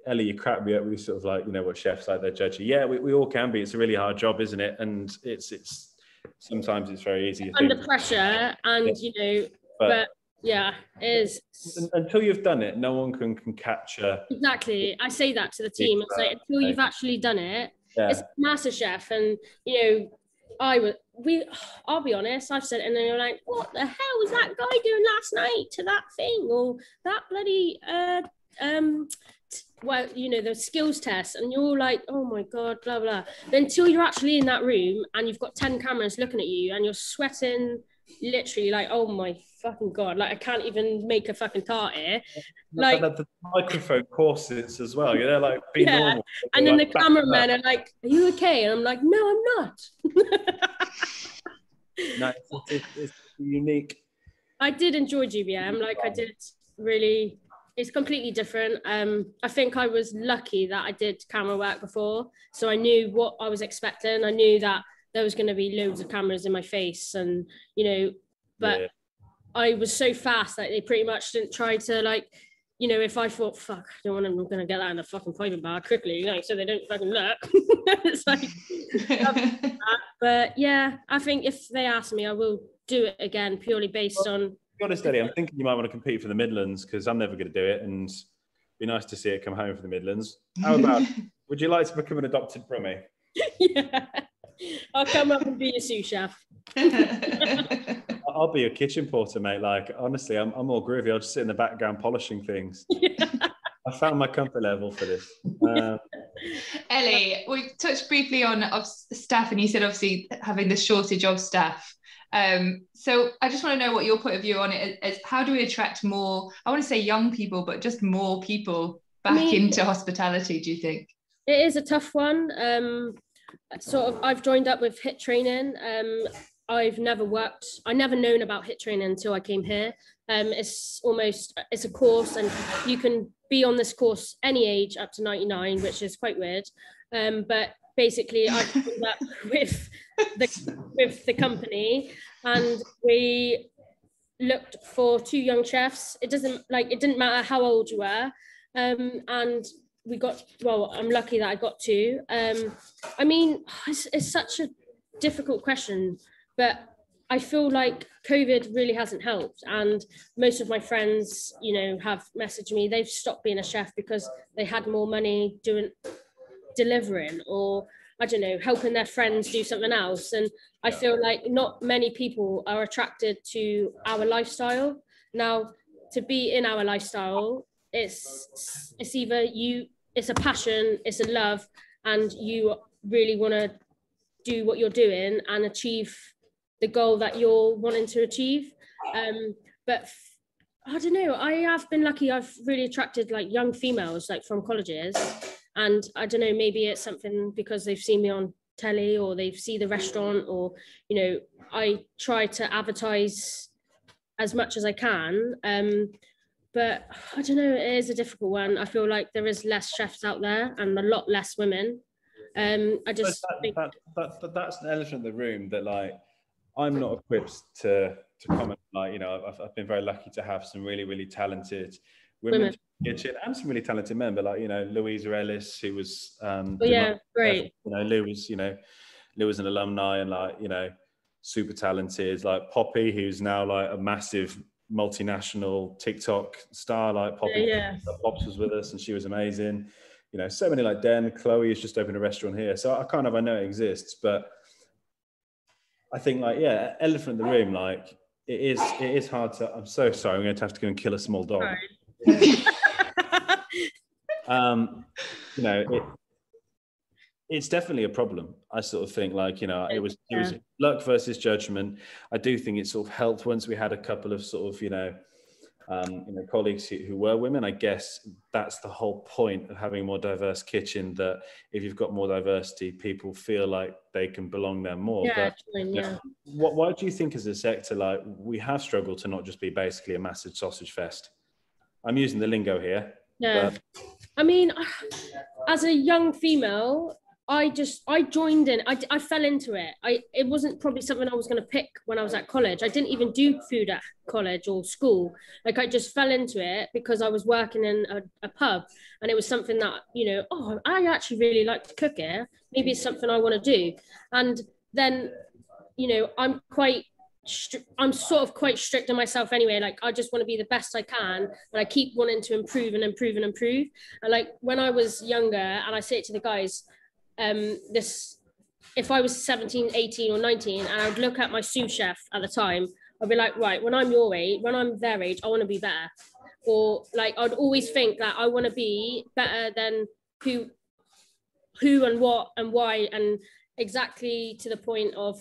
Speaker 3: Elly, you crack me up with sort of like you know what chefs like they're judgy. Yeah, we, we all can be. It's a really hard job, isn't it? And it's it's sometimes it's very easy.
Speaker 11: Under
Speaker 3: think,
Speaker 11: pressure, and you know,
Speaker 3: But-
Speaker 11: but, yeah, it is
Speaker 3: un- until you've done it, no one can, can capture.
Speaker 11: exactly. I say that to the team. It's like until you've actually done it,
Speaker 3: Yeah.
Speaker 11: it's MasterChef, and you know, I would we. I'll be honest. I've said, it and then you're like, what the hell was that guy doing last night to that thing, or that bloody uh um. Well, you know the skills test, and you're like, oh my god, blah blah. But until you're actually in that room and you've got ten cameras looking at you, and you're sweating, literally like, oh my fucking god, like I can't even make a fucking tart here. Like,
Speaker 3: the, the microphone corsets as well. You know, like be
Speaker 11: Yeah.
Speaker 3: normal.
Speaker 11: and then the
Speaker 3: Like, back
Speaker 11: cameramen are like, "Are you okay?" And I'm like, "No, I'm not."
Speaker 3: No, it's, it's, it's unique.
Speaker 11: I did enjoy GBM. Like I did really. It's completely different. Um, I think I was lucky that I did camera work before, so I knew what I was expecting. I knew that there was going to be loads of cameras in my face, and you know, but
Speaker 3: Yeah.
Speaker 11: I was so fast that they pretty much didn't try to like, you know, if I thought, fuck, I don't want to, I'm gonna get that in the fucking fiber bar quickly, like so they don't fucking look. it's like, um, uh, but yeah, I think if they ask me, I will do it again purely based on.
Speaker 3: To be honest, Eddie, I'm thinking you might want to compete for the Midlands because I'm never going to do it, and it'd be nice to see it come home for the Midlands. How about? would you like to become an adopted Brummie?
Speaker 11: yeah, I'll come up and be a sous chef.
Speaker 3: I'll be your kitchen porter, mate. Like honestly, I'm, I'm all groovy. I'll just sit in the background polishing things. I found my comfort level for this. Um,
Speaker 10: Elly, we touched briefly on of staff, and you said obviously having the shortage of staff. Um, so I just want to know what your point of view on it is. How do we attract more? I want to say young people, but just more people back
Speaker 11: mean-
Speaker 10: into hospitality. Do you think?
Speaker 11: It is a tough one. Um, sort of, I've joined up with HIT training. Um, I've never worked. I never known about HIT training until I came here. Um, it's almost it's a course, and you can be on this course any age up to ninety nine, which is quite weird. Um, but basically, I up with the with the company, and we looked for two young chefs. It doesn't like it didn't matter how old you were, um, and we got. Well, I'm lucky that I got two. Um, I mean, it's, it's such a difficult question, but I feel like COVID really hasn't helped, and most of my friends, you know, have messaged me. They've stopped being a chef because they had more money doing delivering or I don't know, helping their friends do something else. And I feel like not many people are attracted to our lifestyle. Now, to be in our lifestyle, it's it's either you, it's a passion, it's a love, and you really want to do what you're doing and achieve the goal that you're wanting to achieve. Um, but I don't know. I have been lucky. I've really attracted like young females, like from colleges, and I don't know. Maybe it's something because they've seen me on telly or they've seen the restaurant, or you know, I try to advertise as much as I can. Um, but I don't know. It is a difficult one. I feel like there is less chefs out there and a lot less women. Um, I just
Speaker 3: that,
Speaker 11: think
Speaker 3: that, that- that's an elephant in the room that like I'm not equipped to to comment. Like you know, I've, I've been very lucky to have some really really talented women,
Speaker 11: Women.
Speaker 3: kitchen and some really talented men. But like you know, Louisa Ellis, who was um,
Speaker 11: Oh, yeah, great.
Speaker 3: You know, Lou was you know, Lou was an alumni and like you know, super talented. Like Poppy, who's now like a massive multinational TikTok star. Like Poppy,
Speaker 11: Yeah,
Speaker 3: Pops was with us and she was amazing. You know, so many like Den, Chloe has just opened a restaurant here. So I kind of I know it exists, but I think like yeah, elephant in the room. Like it is it is hard to. I'm so sorry. I'm going to have to go and kill a small dog. um, you know, it, it's definitely a problem. I sort of think like you know it was it was luck versus judgment. I do think it sort of helped once we had a couple of sort of you know um, you know colleagues who, who were women. I guess that's the whole point of having a more diverse kitchen. That if you've got more diversity, people feel like they can belong there more.
Speaker 11: Yeah,
Speaker 3: but
Speaker 11: join,
Speaker 3: you know, what why do you think as a sector like we have struggled to not just be basically a massive sausage fest? I'm using the lingo here.
Speaker 11: Yeah.
Speaker 3: but-
Speaker 11: I mean, as a young female, I just I joined in. I, I fell into it. I it wasn't probably something I was going to pick when I was at college. I didn't even do food at college or school. Like I just fell into it because I was working in a, a pub, and it was something that you know. Oh, I actually really like to cook it. Maybe it's something I want to do. And then you know, I'm quite I'm sort of quite strict on myself anyway. Like I just want to be the best I can, and I keep wanting to improve and improve and improve. And like when I was younger, and I say it to the guys, um, this if I was 17, 18, or 19, and I would look at my sous chef at the time, I'd be like, right, when I'm your age, when I'm their age, I want to be better. Or like I'd always think that I want to be better than who who and what and why and exactly to the point of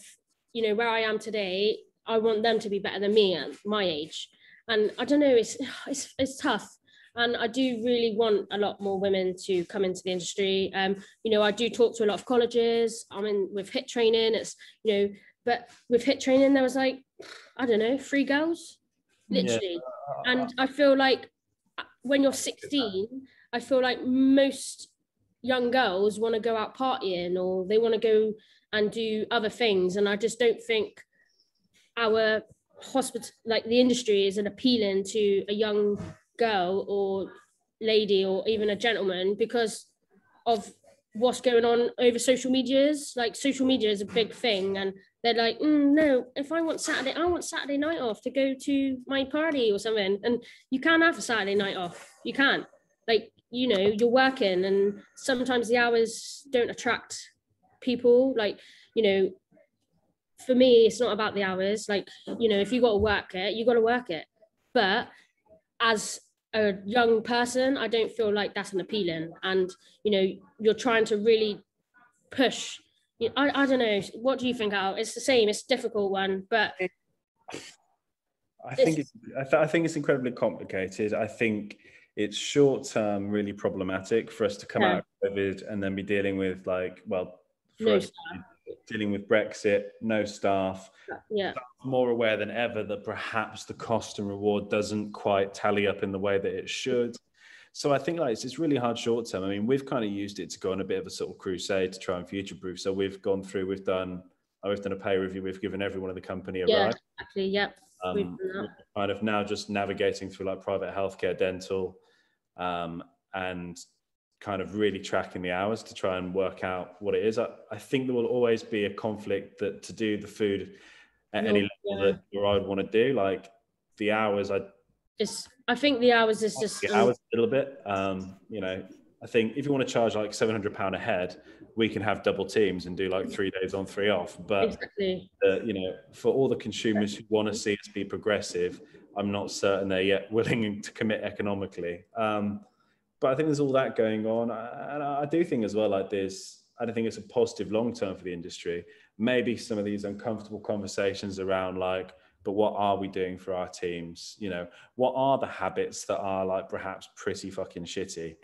Speaker 11: you know where I am today I want them to be better than me at my age and I don't know it's it's, it's tough and I do really want a lot more women to come into the industry. Um you know I do talk to a lot of colleges. I'm in with hit training. It's you know but with hit training there was like I don't know three girls literally. Yeah. and I feel like uh, when you're 16 I feel like most young girls want to go out partying or they want to go and do other things. And i just don't think our hospital like the industry isn't appealing to a young girl or lady or even a gentleman because of what's going on over social medias. Like social media is a big thing and they're like mm, no if i want saturday i want saturday night off to go to my party or something. And you can't have a saturday night off. You can't. Like you know you're working and sometimes the hours don't attract people. Like you know for me it's not about the hours. Like you know if you got to work it you got to work it. But as a young person i don't feel like that's an appealing. And you know you're trying to really push I, I don't know what do you think al? It's the same it's a difficult one but
Speaker 3: i think it's, I, th- I think it's incredibly complicated. I think it's short term really problematic for us to come yeah. out of COVID and then be dealing with like, well, for no us dealing with Brexit, no staff.
Speaker 11: Yeah.
Speaker 3: More aware than ever that perhaps the cost and reward doesn't quite tally up in the way that it should. So I think like it's, it's really hard short term. I mean, we've kind of used it to go on a bit of a sort of crusade to try and future proof. So we've gone through, we've done, we've done a pay review, we've given everyone in the company a
Speaker 11: yeah,
Speaker 3: ride.
Speaker 11: Exactly. Yep.
Speaker 3: Um, kind of now just navigating through like private healthcare, dental, um, and kind of really tracking the hours to try and work out what it is. I, I think there will always be a conflict that to do the food at no, any level yeah. that I would want to do, like the hours, I
Speaker 11: just I think the hours is just
Speaker 3: the hours a little bit. Um, you know, I think if you want to charge like seven hundred pound a head, we can have double teams and do like three days on, three off. But
Speaker 11: exactly.
Speaker 3: uh, you know, for all the consumers who want to see us be progressive, I'm not certain they're yet willing to commit economically. Um, but I think there's all that going on, uh, and I do think as well like this. I don't think it's a positive long term for the industry. Maybe some of these uncomfortable conversations around like, but what are we doing for our teams? You know, what are the habits that are like perhaps pretty fucking shitty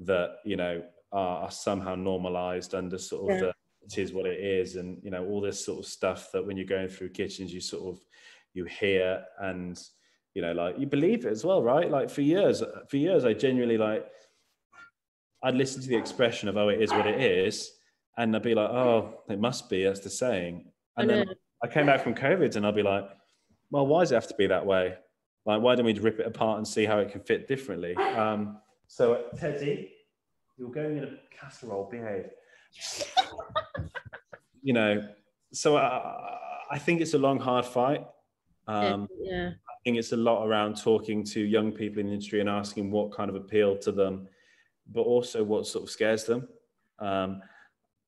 Speaker 3: that you know are, somehow normalized under sort of yeah. the it is what it is, and you know all this sort of stuff that when you're going through kitchens you sort of you hear and you know like you believe it as well right like for years for years i genuinely like i'd listen to the expression of oh it is what it is and i'd be like oh it must be that's the saying. And then i came back from covid and i'd be like well why does it have to be that way? Like why don't we rip it apart and see how it can fit differently? Um, so teddy you're going in a casserole behave. You know so I, I think it's a long hard fight. Um,
Speaker 11: yeah.
Speaker 3: Think it's a lot around talking to young people in the industry and asking what kind of appeal to them, but also what sort of scares them. Um,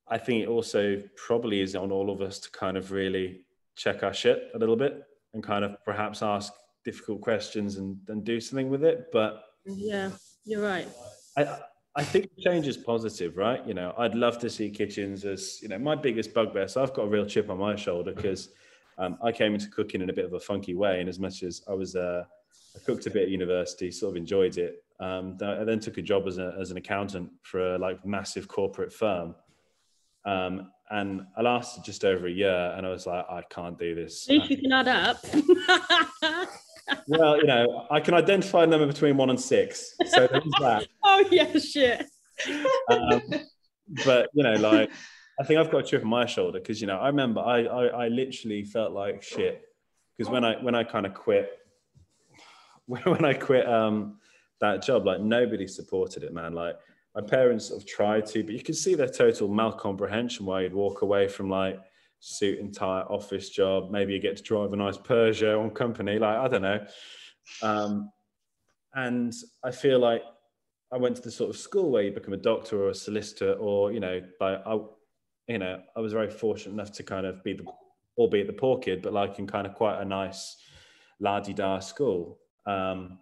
Speaker 3: I think it also probably is on all of us to kind of really check our shit a little bit and kind of perhaps ask difficult questions and, and do something with it. But
Speaker 11: yeah, you're right.
Speaker 3: I, I think change is positive, right? You know, I'd love to see kitchens as, you know, my biggest bugbear. So I've got a real chip on my shoulder because um, I came into cooking in a bit of a funky way, and as much as I was, uh, I cooked a bit at university, sort of enjoyed it. Um, I then took a job as, a, as an accountant for a like massive corporate firm, um, and I lasted just over a year, and I was like, I can't do this.
Speaker 11: At least you can add up.
Speaker 3: well, you know, I can identify a number between one and six, so there's that.
Speaker 11: oh yeah, shit.
Speaker 3: Um, but you know, like I think I've got a chip on my shoulder because you know I remember I I, I literally felt like shit because when I when I kind of quit when I quit um that job like nobody supported it man like my parents sort of tried to but you could see their total malcomprehension why you'd walk away from like suit and tie office job. Maybe you get to drive a nice Peugeot on company. Like I don't know. Um, and I feel like I went to the sort of school where you become a doctor or a solicitor, or you know, like I, you know, I was very fortunate enough to kind of be the, albeit the poor kid, but like in kind of quite a nice, la di da school. Um,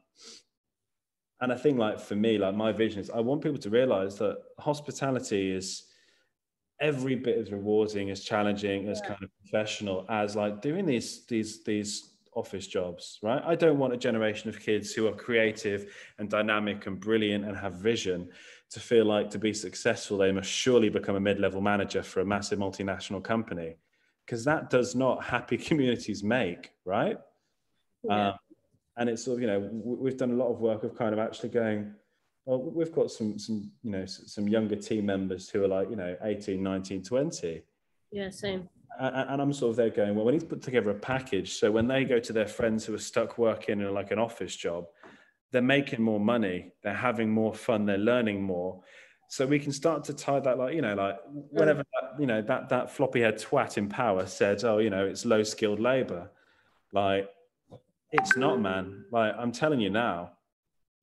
Speaker 3: and I think like for me, like my vision is I want people to realize that hospitality is every bit as rewarding, as challenging, as kind of professional as like doing these these these office jobs, right? I don't want a generation of kids who are creative and dynamic and brilliant and have vision to feel like to be successful, they must surely become a mid level manager for a massive multinational company. Because that does not happy communities make, right? Yeah. Um, and it's sort of, you know, we've done a lot of work of kind of actually going, well, we've got some, some, you know, some younger team members who are like, you know, 18, 19, 20.
Speaker 11: Yeah, same
Speaker 3: and I'm sort of there going, well, we need to put together a package. So when they go to their friends who are stuck working in like an office job, they're making more money, they're having more fun, they're learning more. So we can start to tie that, like you know, like mm. whenever that, you know that that floppy head twat in power said, oh, you know, it's low skilled labor, like it's not, man. Like I'm telling you now,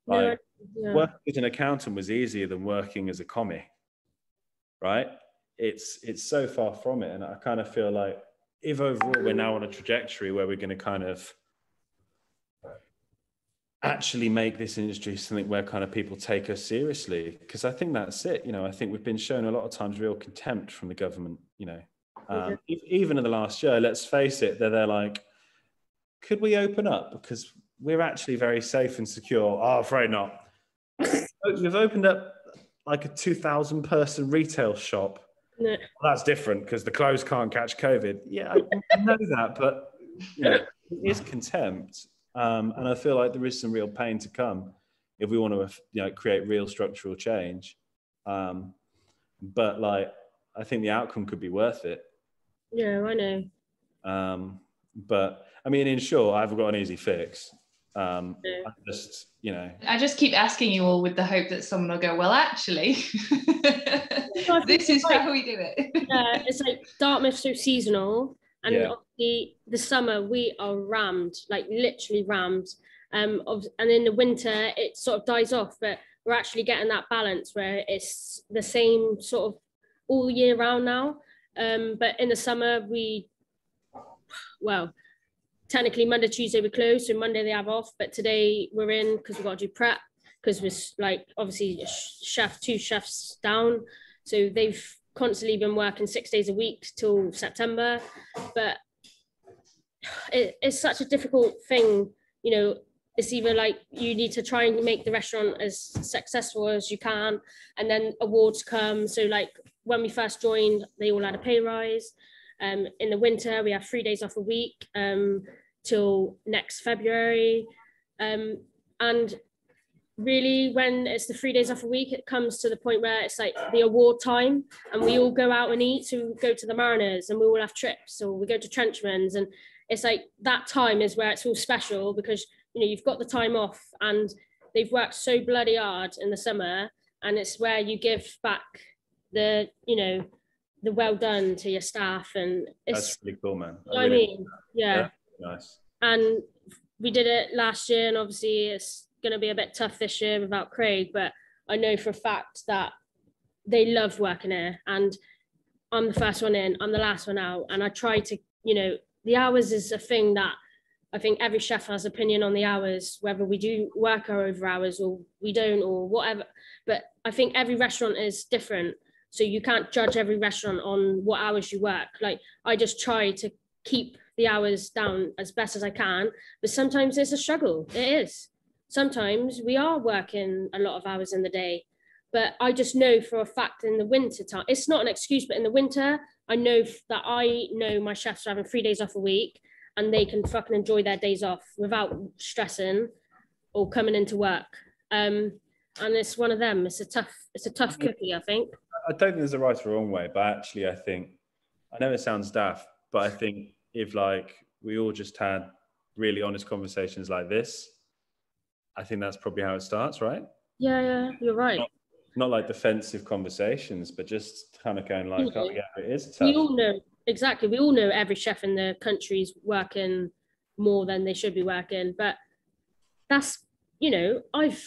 Speaker 3: like yeah. working as an accountant was easier than working as a commis, right? it's it's so far from it and i kind of feel like if overall we're now on a trajectory where we're going to kind of actually make this industry something where kind of people take us seriously because i think that's it you know i think we've been shown a lot of times real contempt from the government you know um, even in the last year let's face it they're, they're like could we open up because we're actually very safe and secure oh afraid not you've opened up like a 2000 person retail shop no. Well, that's different because the clothes can't catch COVID. Yeah, I know that, but you know, it is contempt, um, and I feel like there is some real pain to come if we want to, you know, create real structural change. Um, but like, I think the outcome could be worth it.
Speaker 11: Yeah, I know.
Speaker 3: Um, but I mean, in short, I haven't got an easy fix. Um, yeah. I just, you know,
Speaker 10: I just keep asking you all with the hope that someone will go, well, actually. this is like, how we do it.
Speaker 11: yeah, it's like Dartmouth's so seasonal, and yeah. the the summer we are rammed, like literally rammed. Um, of, and in the winter it sort of dies off, but we're actually getting that balance where it's the same sort of all year round now. Um, but in the summer we, well, technically Monday, Tuesday we're closed, so Monday they have off, but today we're in because we've got to do prep because we're like obviously chef two chefs down so they've constantly been working six days a week till September. But it, it's such a difficult thing, you know. It's either like you need to try and make the restaurant as successful as you can, and then awards come. So, like when we first joined, they all had a pay rise. Um, in the winter, we have three days off a week um, till next February. Um, and really when it's the three days off a week it comes to the point where it's like the award time and we all go out and eat so we go to the mariners and we all have trips or we go to Trencherman's and it's like that time is where it's all special because you know you've got the time off and they've worked so bloody hard in the summer and it's where you give back the you know the well done to your staff and
Speaker 3: it's that's really cool man
Speaker 11: I, I mean yeah.
Speaker 3: yeah nice
Speaker 11: and we did it last year and obviously it's going to be a bit tough this year without Craig, but I know for a fact that they love working here. And I'm the first one in, I'm the last one out. And I try to, you know, the hours is a thing that I think every chef has opinion on the hours, whether we do work our over hours or we don't or whatever. But I think every restaurant is different. So you can't judge every restaurant on what hours you work. Like I just try to keep the hours down as best as I can, but sometimes it's a struggle. It is. Sometimes we are working a lot of hours in the day but i just know for a fact in the winter time it's not an excuse but in the winter i know that i know my chefs are having three days off a week and they can fucking enjoy their days off without stressing or coming into work. Um, and it's one of them. It's a tough it's a tough cookie i think.
Speaker 3: I don't think there's a right or wrong way but actually i think i know it sounds daft but i think if like we all just had really honest conversations like this I think that's probably how it starts, right?
Speaker 11: Yeah, yeah, you're right.
Speaker 3: Not, not like defensive conversations, but just kind of going like, oh yeah, it is
Speaker 11: tough. We all know exactly. We all know every chef in the country's working more than they should be working, but that's you know I've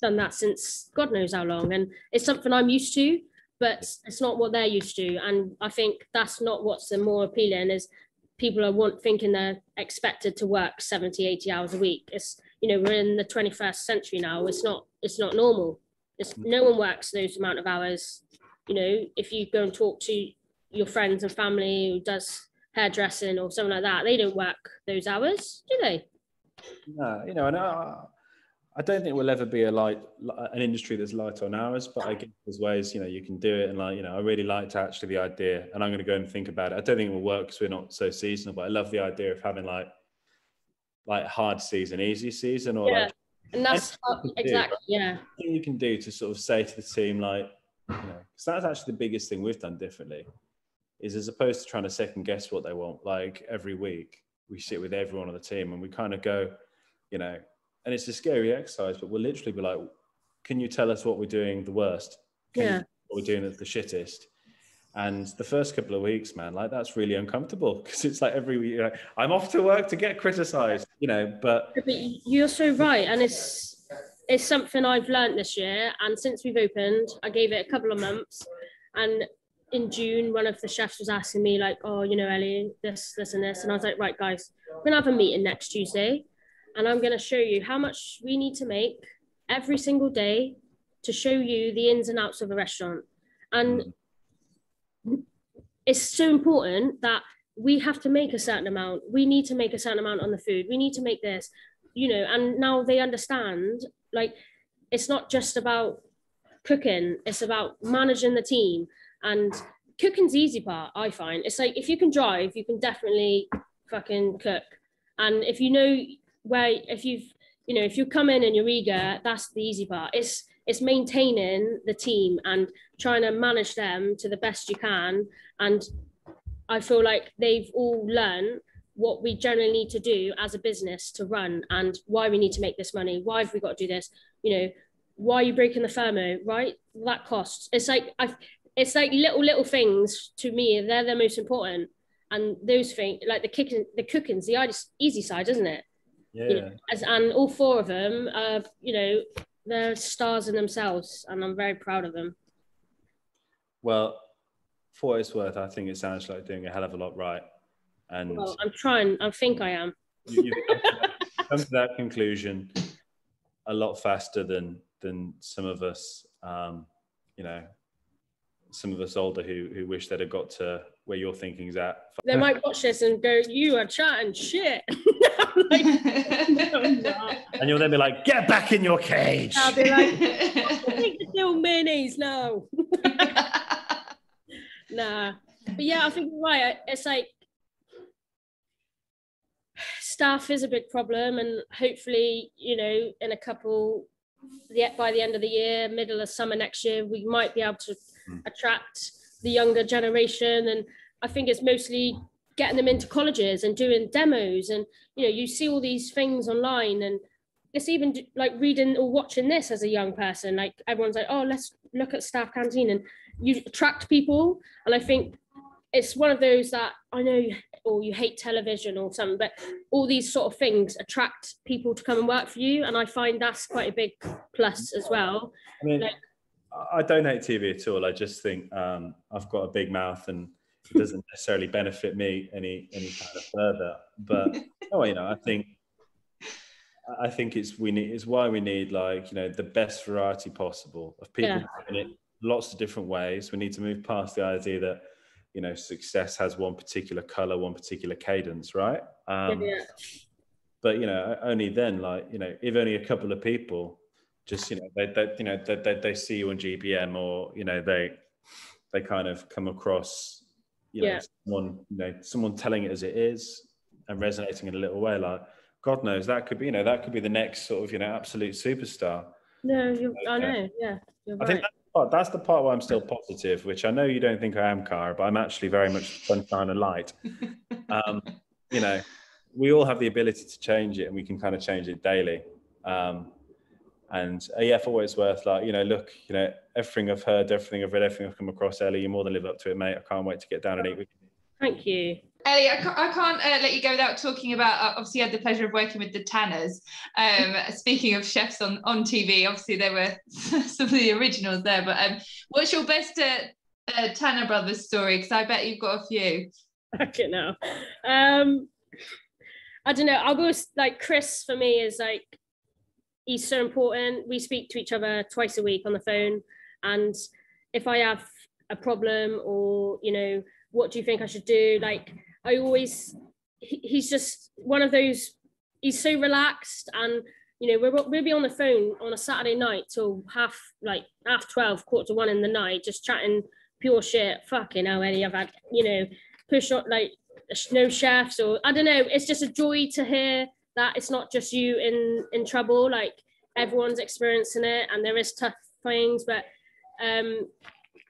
Speaker 11: done that since God knows how long, and it's something I'm used to. But it's not what they're used to, and I think that's not what's the more appealing is people are want thinking they're expected to work 70 80 hours a week. It's you know we're in the 21st century now. It's not it's not normal. It's mm. no one works those amount of hours. You know if you go and talk to your friends and family who does hairdressing or something like that they don't work those hours do they?
Speaker 3: No, you know, and I, I don't think we'll ever be a light an industry that's light on hours, but I guess there's ways you know you can do it, and like you know, I really liked actually the idea, and I'm going to go and think about it. I don't think it will work because we're not so seasonal, but I love the idea of having like like hard season, easy season, or
Speaker 11: yeah
Speaker 3: like
Speaker 11: and that's
Speaker 3: you do.
Speaker 11: exactly yeah
Speaker 3: you can do to sort of say to the team like you know because that's actually the biggest thing we've done differently is as opposed to trying to second guess what they want like every week we sit with everyone on the team and we kind of go you know and it's a scary exercise but we'll literally be like can you tell us what we're doing the worst can you
Speaker 11: Yeah.
Speaker 3: what we're doing the shittest and the first couple of weeks man like that's really uncomfortable because it's like every week you're like, i'm off to work to get criticized you know but
Speaker 11: But you're so right, and it's it's something I've learned this year. And since we've opened, I gave it a couple of months. And in June, one of the chefs was asking me like, "Oh, you know, Elly, this, this, and this," and I was like, "Right, guys, we're gonna have a meeting next Tuesday, and I'm gonna show you how much we need to make every single day to show you the ins and outs of a restaurant." And mm. it's so important that we have to make a certain amount. We need to make a certain amount on the food. We need to make this, you know, and now they understand like it's not just about cooking, it's about managing the team. And cooking's easy part, I find. It's like if you can drive, you can definitely fucking cook. And if you know where if you've you know, if you come in and you're eager, that's the easy part. It's it's maintaining the team and trying to manage them to the best you can. And I feel like they've all learned what we generally need to do as a business to run and why we need to make this money. Why have we got to do this? You know, why are you breaking the thermo? Right, that costs. It's like I've. It's like little little things to me. They're the most important, and those things like the kicking, the cooking's the easy side, isn't it?
Speaker 3: Yeah
Speaker 11: You know, as, and all four of them, uh, you know, they're stars in themselves, and I'm very proud of them.
Speaker 3: Well, for what it's worth, I think it sounds like doing a hell of a lot right. And
Speaker 11: Well, I'm trying. I think I am.
Speaker 3: you, you've come to that- come to that conclusion a lot faster than than some of us, um, you know, some of us older who who wish they'd have got to where your thinking's at.
Speaker 11: They might watch this and go, "You are chatting shit." Like, "No,
Speaker 3: And you'll then be like, "Get back in your cage."
Speaker 11: I'll be like, "Take the little minis now." nah, but yeah, I think you're right. It's like staff is a big problem, and hopefully, you know, in a couple, yet by the end of the year, middle of summer next year, we might be able to Mm. attract the younger generation. And I think it's mostly getting them into colleges and doing demos. And you know, you see all these things online, and it's even like reading or watching this as a young person. Like everyone's like, oh, let's look at staff canteen, and you attract people. And I think it's one of those that I know, you, or you hate television or something, but all these sort of things attract people to come and work for you, and I find that's quite a big plus as well.
Speaker 3: I mean,
Speaker 11: Like,
Speaker 3: I don't hate TV at all. I just think um, I've got a big mouth and it doesn't necessarily benefit me any any kind of further. But no, you know, I think I think it's we need it's why we need like you know the best variety possible of people
Speaker 11: Yeah.
Speaker 3: doing it lots of different ways. We need to move past the idea that you know success has one particular color, one particular cadence, right? Um,
Speaker 11: yeah.
Speaker 3: but you know only then like you know if only a couple of people just you know they, they you know they, they, they see you on gbm or you know they they kind of come across you know
Speaker 11: Yeah.
Speaker 3: someone you know someone telling it as it is and resonating in a little way like god knows that could be you know that could be the next sort of you know absolute superstar
Speaker 11: No, you're, I know. Yeah,
Speaker 3: I
Speaker 11: right.
Speaker 3: think that's the, part, that's the part where I'm still positive, which I know you don't think I am, Cara, but I'm actually very much sunshine and light. Um, you know, we all have the ability to change it, and we can kind of change it daily. Um, and uh, yeah, for what it's worth, like you know, look, you know, everything I've heard, everything I've read, everything I've come across, Elly, you more than live up to it, mate. I can't wait to get down and eat with you.
Speaker 11: Thank you.
Speaker 10: Elly, I can't, I can't uh, let you go without talking about. Uh, obviously, you had the pleasure of working with the Tanners. Um, speaking of chefs on, on TV, obviously there were some of the originals there. But um, what's your best uh, uh, Tanner brothers story? Because I bet you've got a few.
Speaker 11: Okay, now. Um, I don't know. I'll go s- like Chris for me is like he's so important. We speak to each other twice a week on the phone, and if I have a problem or you know what do you think I should do, like I always he, he's just one of those. He's so relaxed, and you know we'll we'll be on the phone on a Saturday night till half like half twelve, quarter to one in the night, just chatting pure shit. Fucking hell, Eddie, I've had you know push up like no chefs or I don't know. It's just a joy to hear that it's not just you in in trouble. Like everyone's experiencing it, and there is tough things. But um,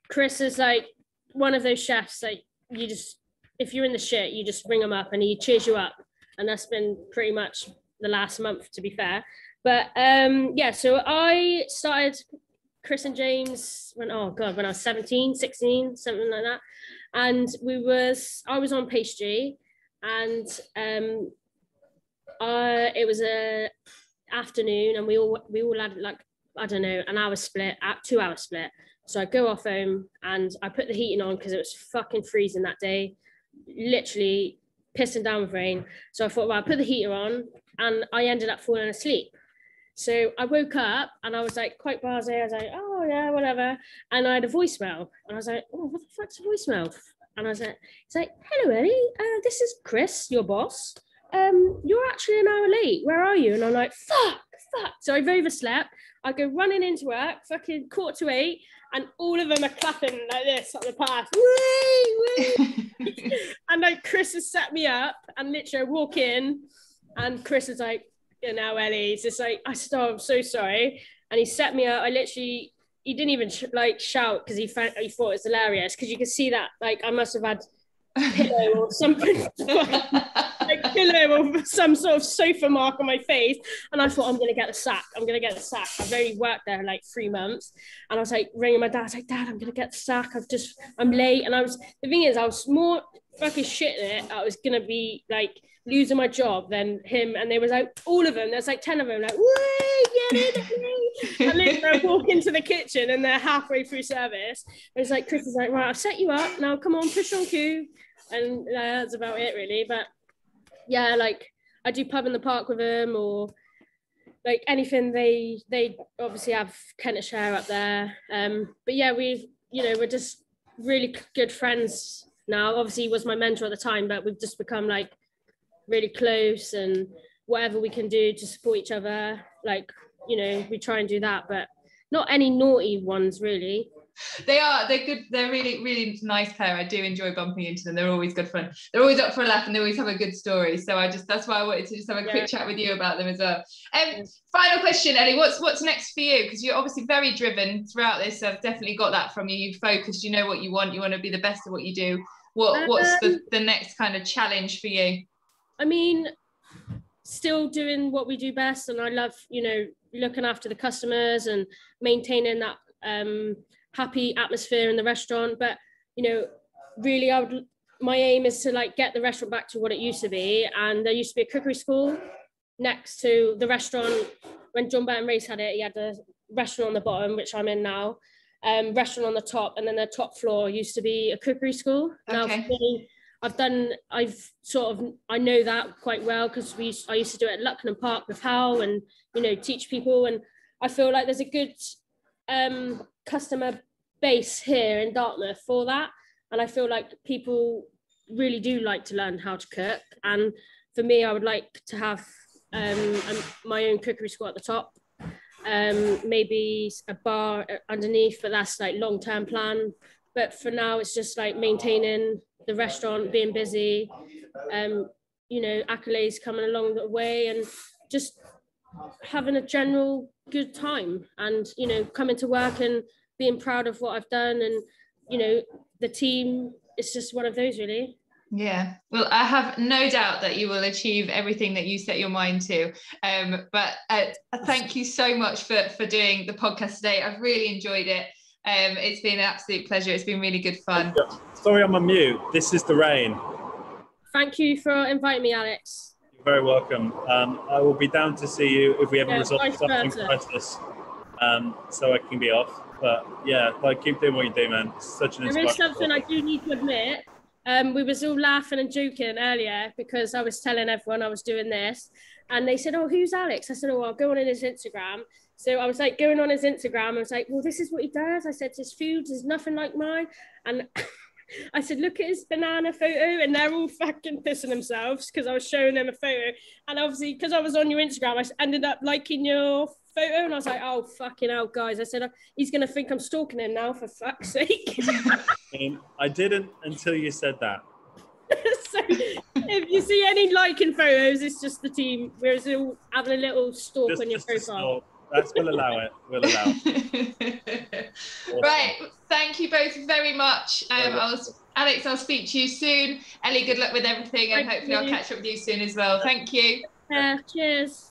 Speaker 11: Chris is like one of those chefs. Like you just if you're in the shit, you just bring him up and he cheers you up, and that's been pretty much the last month, to be fair. But um, yeah, so I started Chris and James when oh god when I was 17 16 something like that and we was I was on pastry and um I it was a afternoon and we all we all had like I don't know an hour split at two hour split so I go off home and I put the heating on because it was fucking freezing that day literally pissing down with rain so I thought well I put the heater on and I ended up falling asleep so I woke up and I was like quite blasé. I was like, oh yeah, whatever. And I had a voicemail and I was like, oh, what the fuck's a voicemail? And I was like, it's like, hello Elly, uh, this is Chris, your boss. Um, you're actually an hour late. Where are you? And I'm like, fuck, fuck. So I've overslept. I go running into work, fucking quarter to eight, and all of them are clapping like this on the path. Wee, wee. and like Chris has set me up, and literally I walk in, and Chris is like, you know, Elly. He's just like, I said, oh, I'm so sorry. And he set me up. I literally, he didn't even sh- like shout because he, found, he thought it was hilarious because you could see that, like, I must have had pillow or something, like pillow or some sort of sofa mark on my face. And I thought, I'm going to get the sack. I'm going to get the sack. I've only worked there like three months. And I was like, ringing my dad. I was like, Dad, I'm going to get the sack. I've just, I'm late. And I was, the thing is, I was more fucking shit at it. I was going to be like, losing my job than him. And there was like all of them. There's like ten of them. Like, woo, get it. and literally, I walk into the kitchen and they're halfway through service. And it's like Chris is like, right, I've set you up now. Come on, push on cue. And uh, that's about it, really. But yeah, like I do pub in the park with them or like anything. They they obviously have Kentish Hare up there. Um, but yeah, we you know we're just really good friends now. Obviously, he was my mentor at the time, but we've just become like really close and whatever we can do to support each other like you know we try and do that but not any naughty ones really
Speaker 10: they are they're good they're really really nice pair. I do enjoy bumping into them. They're always good fun. They're always up for a laugh and they always have a good story. So i just that's why i wanted to just have a
Speaker 11: Yeah.
Speaker 10: quick chat with you about them as well. Um final question elly. What's what's next for you? Because you're obviously very driven throughout this. I've definitely got that from you. You've focused you know what you want. You want to be the best at what you do. What what's the,
Speaker 11: Um,
Speaker 10: the next kind of challenge for you?
Speaker 11: I mean still doing what we do best and i love you know looking after the customers and maintaining that um happy atmosphere in the restaurant but you know really i would my aim is to like get the restaurant back to what it used to be and there used to be a cookery school next to the restaurant when john Burton-Race had it he had a restaurant on the bottom which i'm in now um restaurant on the top and then the top floor used to be a cookery school now
Speaker 10: Okay.
Speaker 11: me, I've done, I've sort of, I know that quite well because we, I used to do it at Lucknam Park with Hywel and, you know, teach people. And I feel like there's a good um, customer base here in Dartmouth for that. And I feel like people really do like to learn how to cook. And for me, I would like to have um, my own cookery school at the top. Um, maybe a bar underneath, but that's like long term plan. But for now, it's just like maintaining the restaurant, being busy, um, you know, accolades coming along the way, and just having a general good time. And you know, coming to work and being proud of what I've done, and you know, the team. It's just one of those, really.
Speaker 10: Yeah, well, I have no doubt that you will achieve everything that you set your mind to. Um, but uh, thank you so much for for doing the podcast today. I've really enjoyed it. Um, it's been an absolute pleasure. It's been really good fun.
Speaker 3: Sorry, I'm on mute. This is the rain.
Speaker 11: Thank you for inviting me, Alex.
Speaker 3: You're very welcome. Um, I will be down to see you if we ever
Speaker 11: Yeah,
Speaker 3: resolve something crisis. Um, so I can be off. But yeah, like keep doing what you do, man. It's such an
Speaker 11: There is something I do need to admit. Um, we was all laughing and joking earlier because I was telling everyone I was doing this, and they said, "Oh, who's Alex?" I said, "Oh, I'll go on his Instagram." So I was like going on his Instagram. I was like, "Well, this is what he does." I said, "His food is nothing like mine," and I said, "Look at his banana photo," and they're all fucking pissing themselves because I was showing them a photo, and obviously because I was on your Instagram, I ended up liking your photo, and I was like, "Oh, fucking hell, guys!" I said, "Uh, "He's gonna think I'm stalking him now, for fuck's sake."
Speaker 3: I I didn't until you said that.
Speaker 11: so if you see any liking photos, it's just the team. We're still having a little stalk
Speaker 3: Just,
Speaker 11: on your profile.
Speaker 3: Stalk. That's we'll allow it. We'll allow. it.
Speaker 10: Right. Thank you both very much. Um, I'll, Alex, I'll speak to you soon. Elly, good luck with everything, and
Speaker 11: Thank
Speaker 10: hopefully I'll catch up with you soon as well. Thank you.
Speaker 11: Yeah, cheers.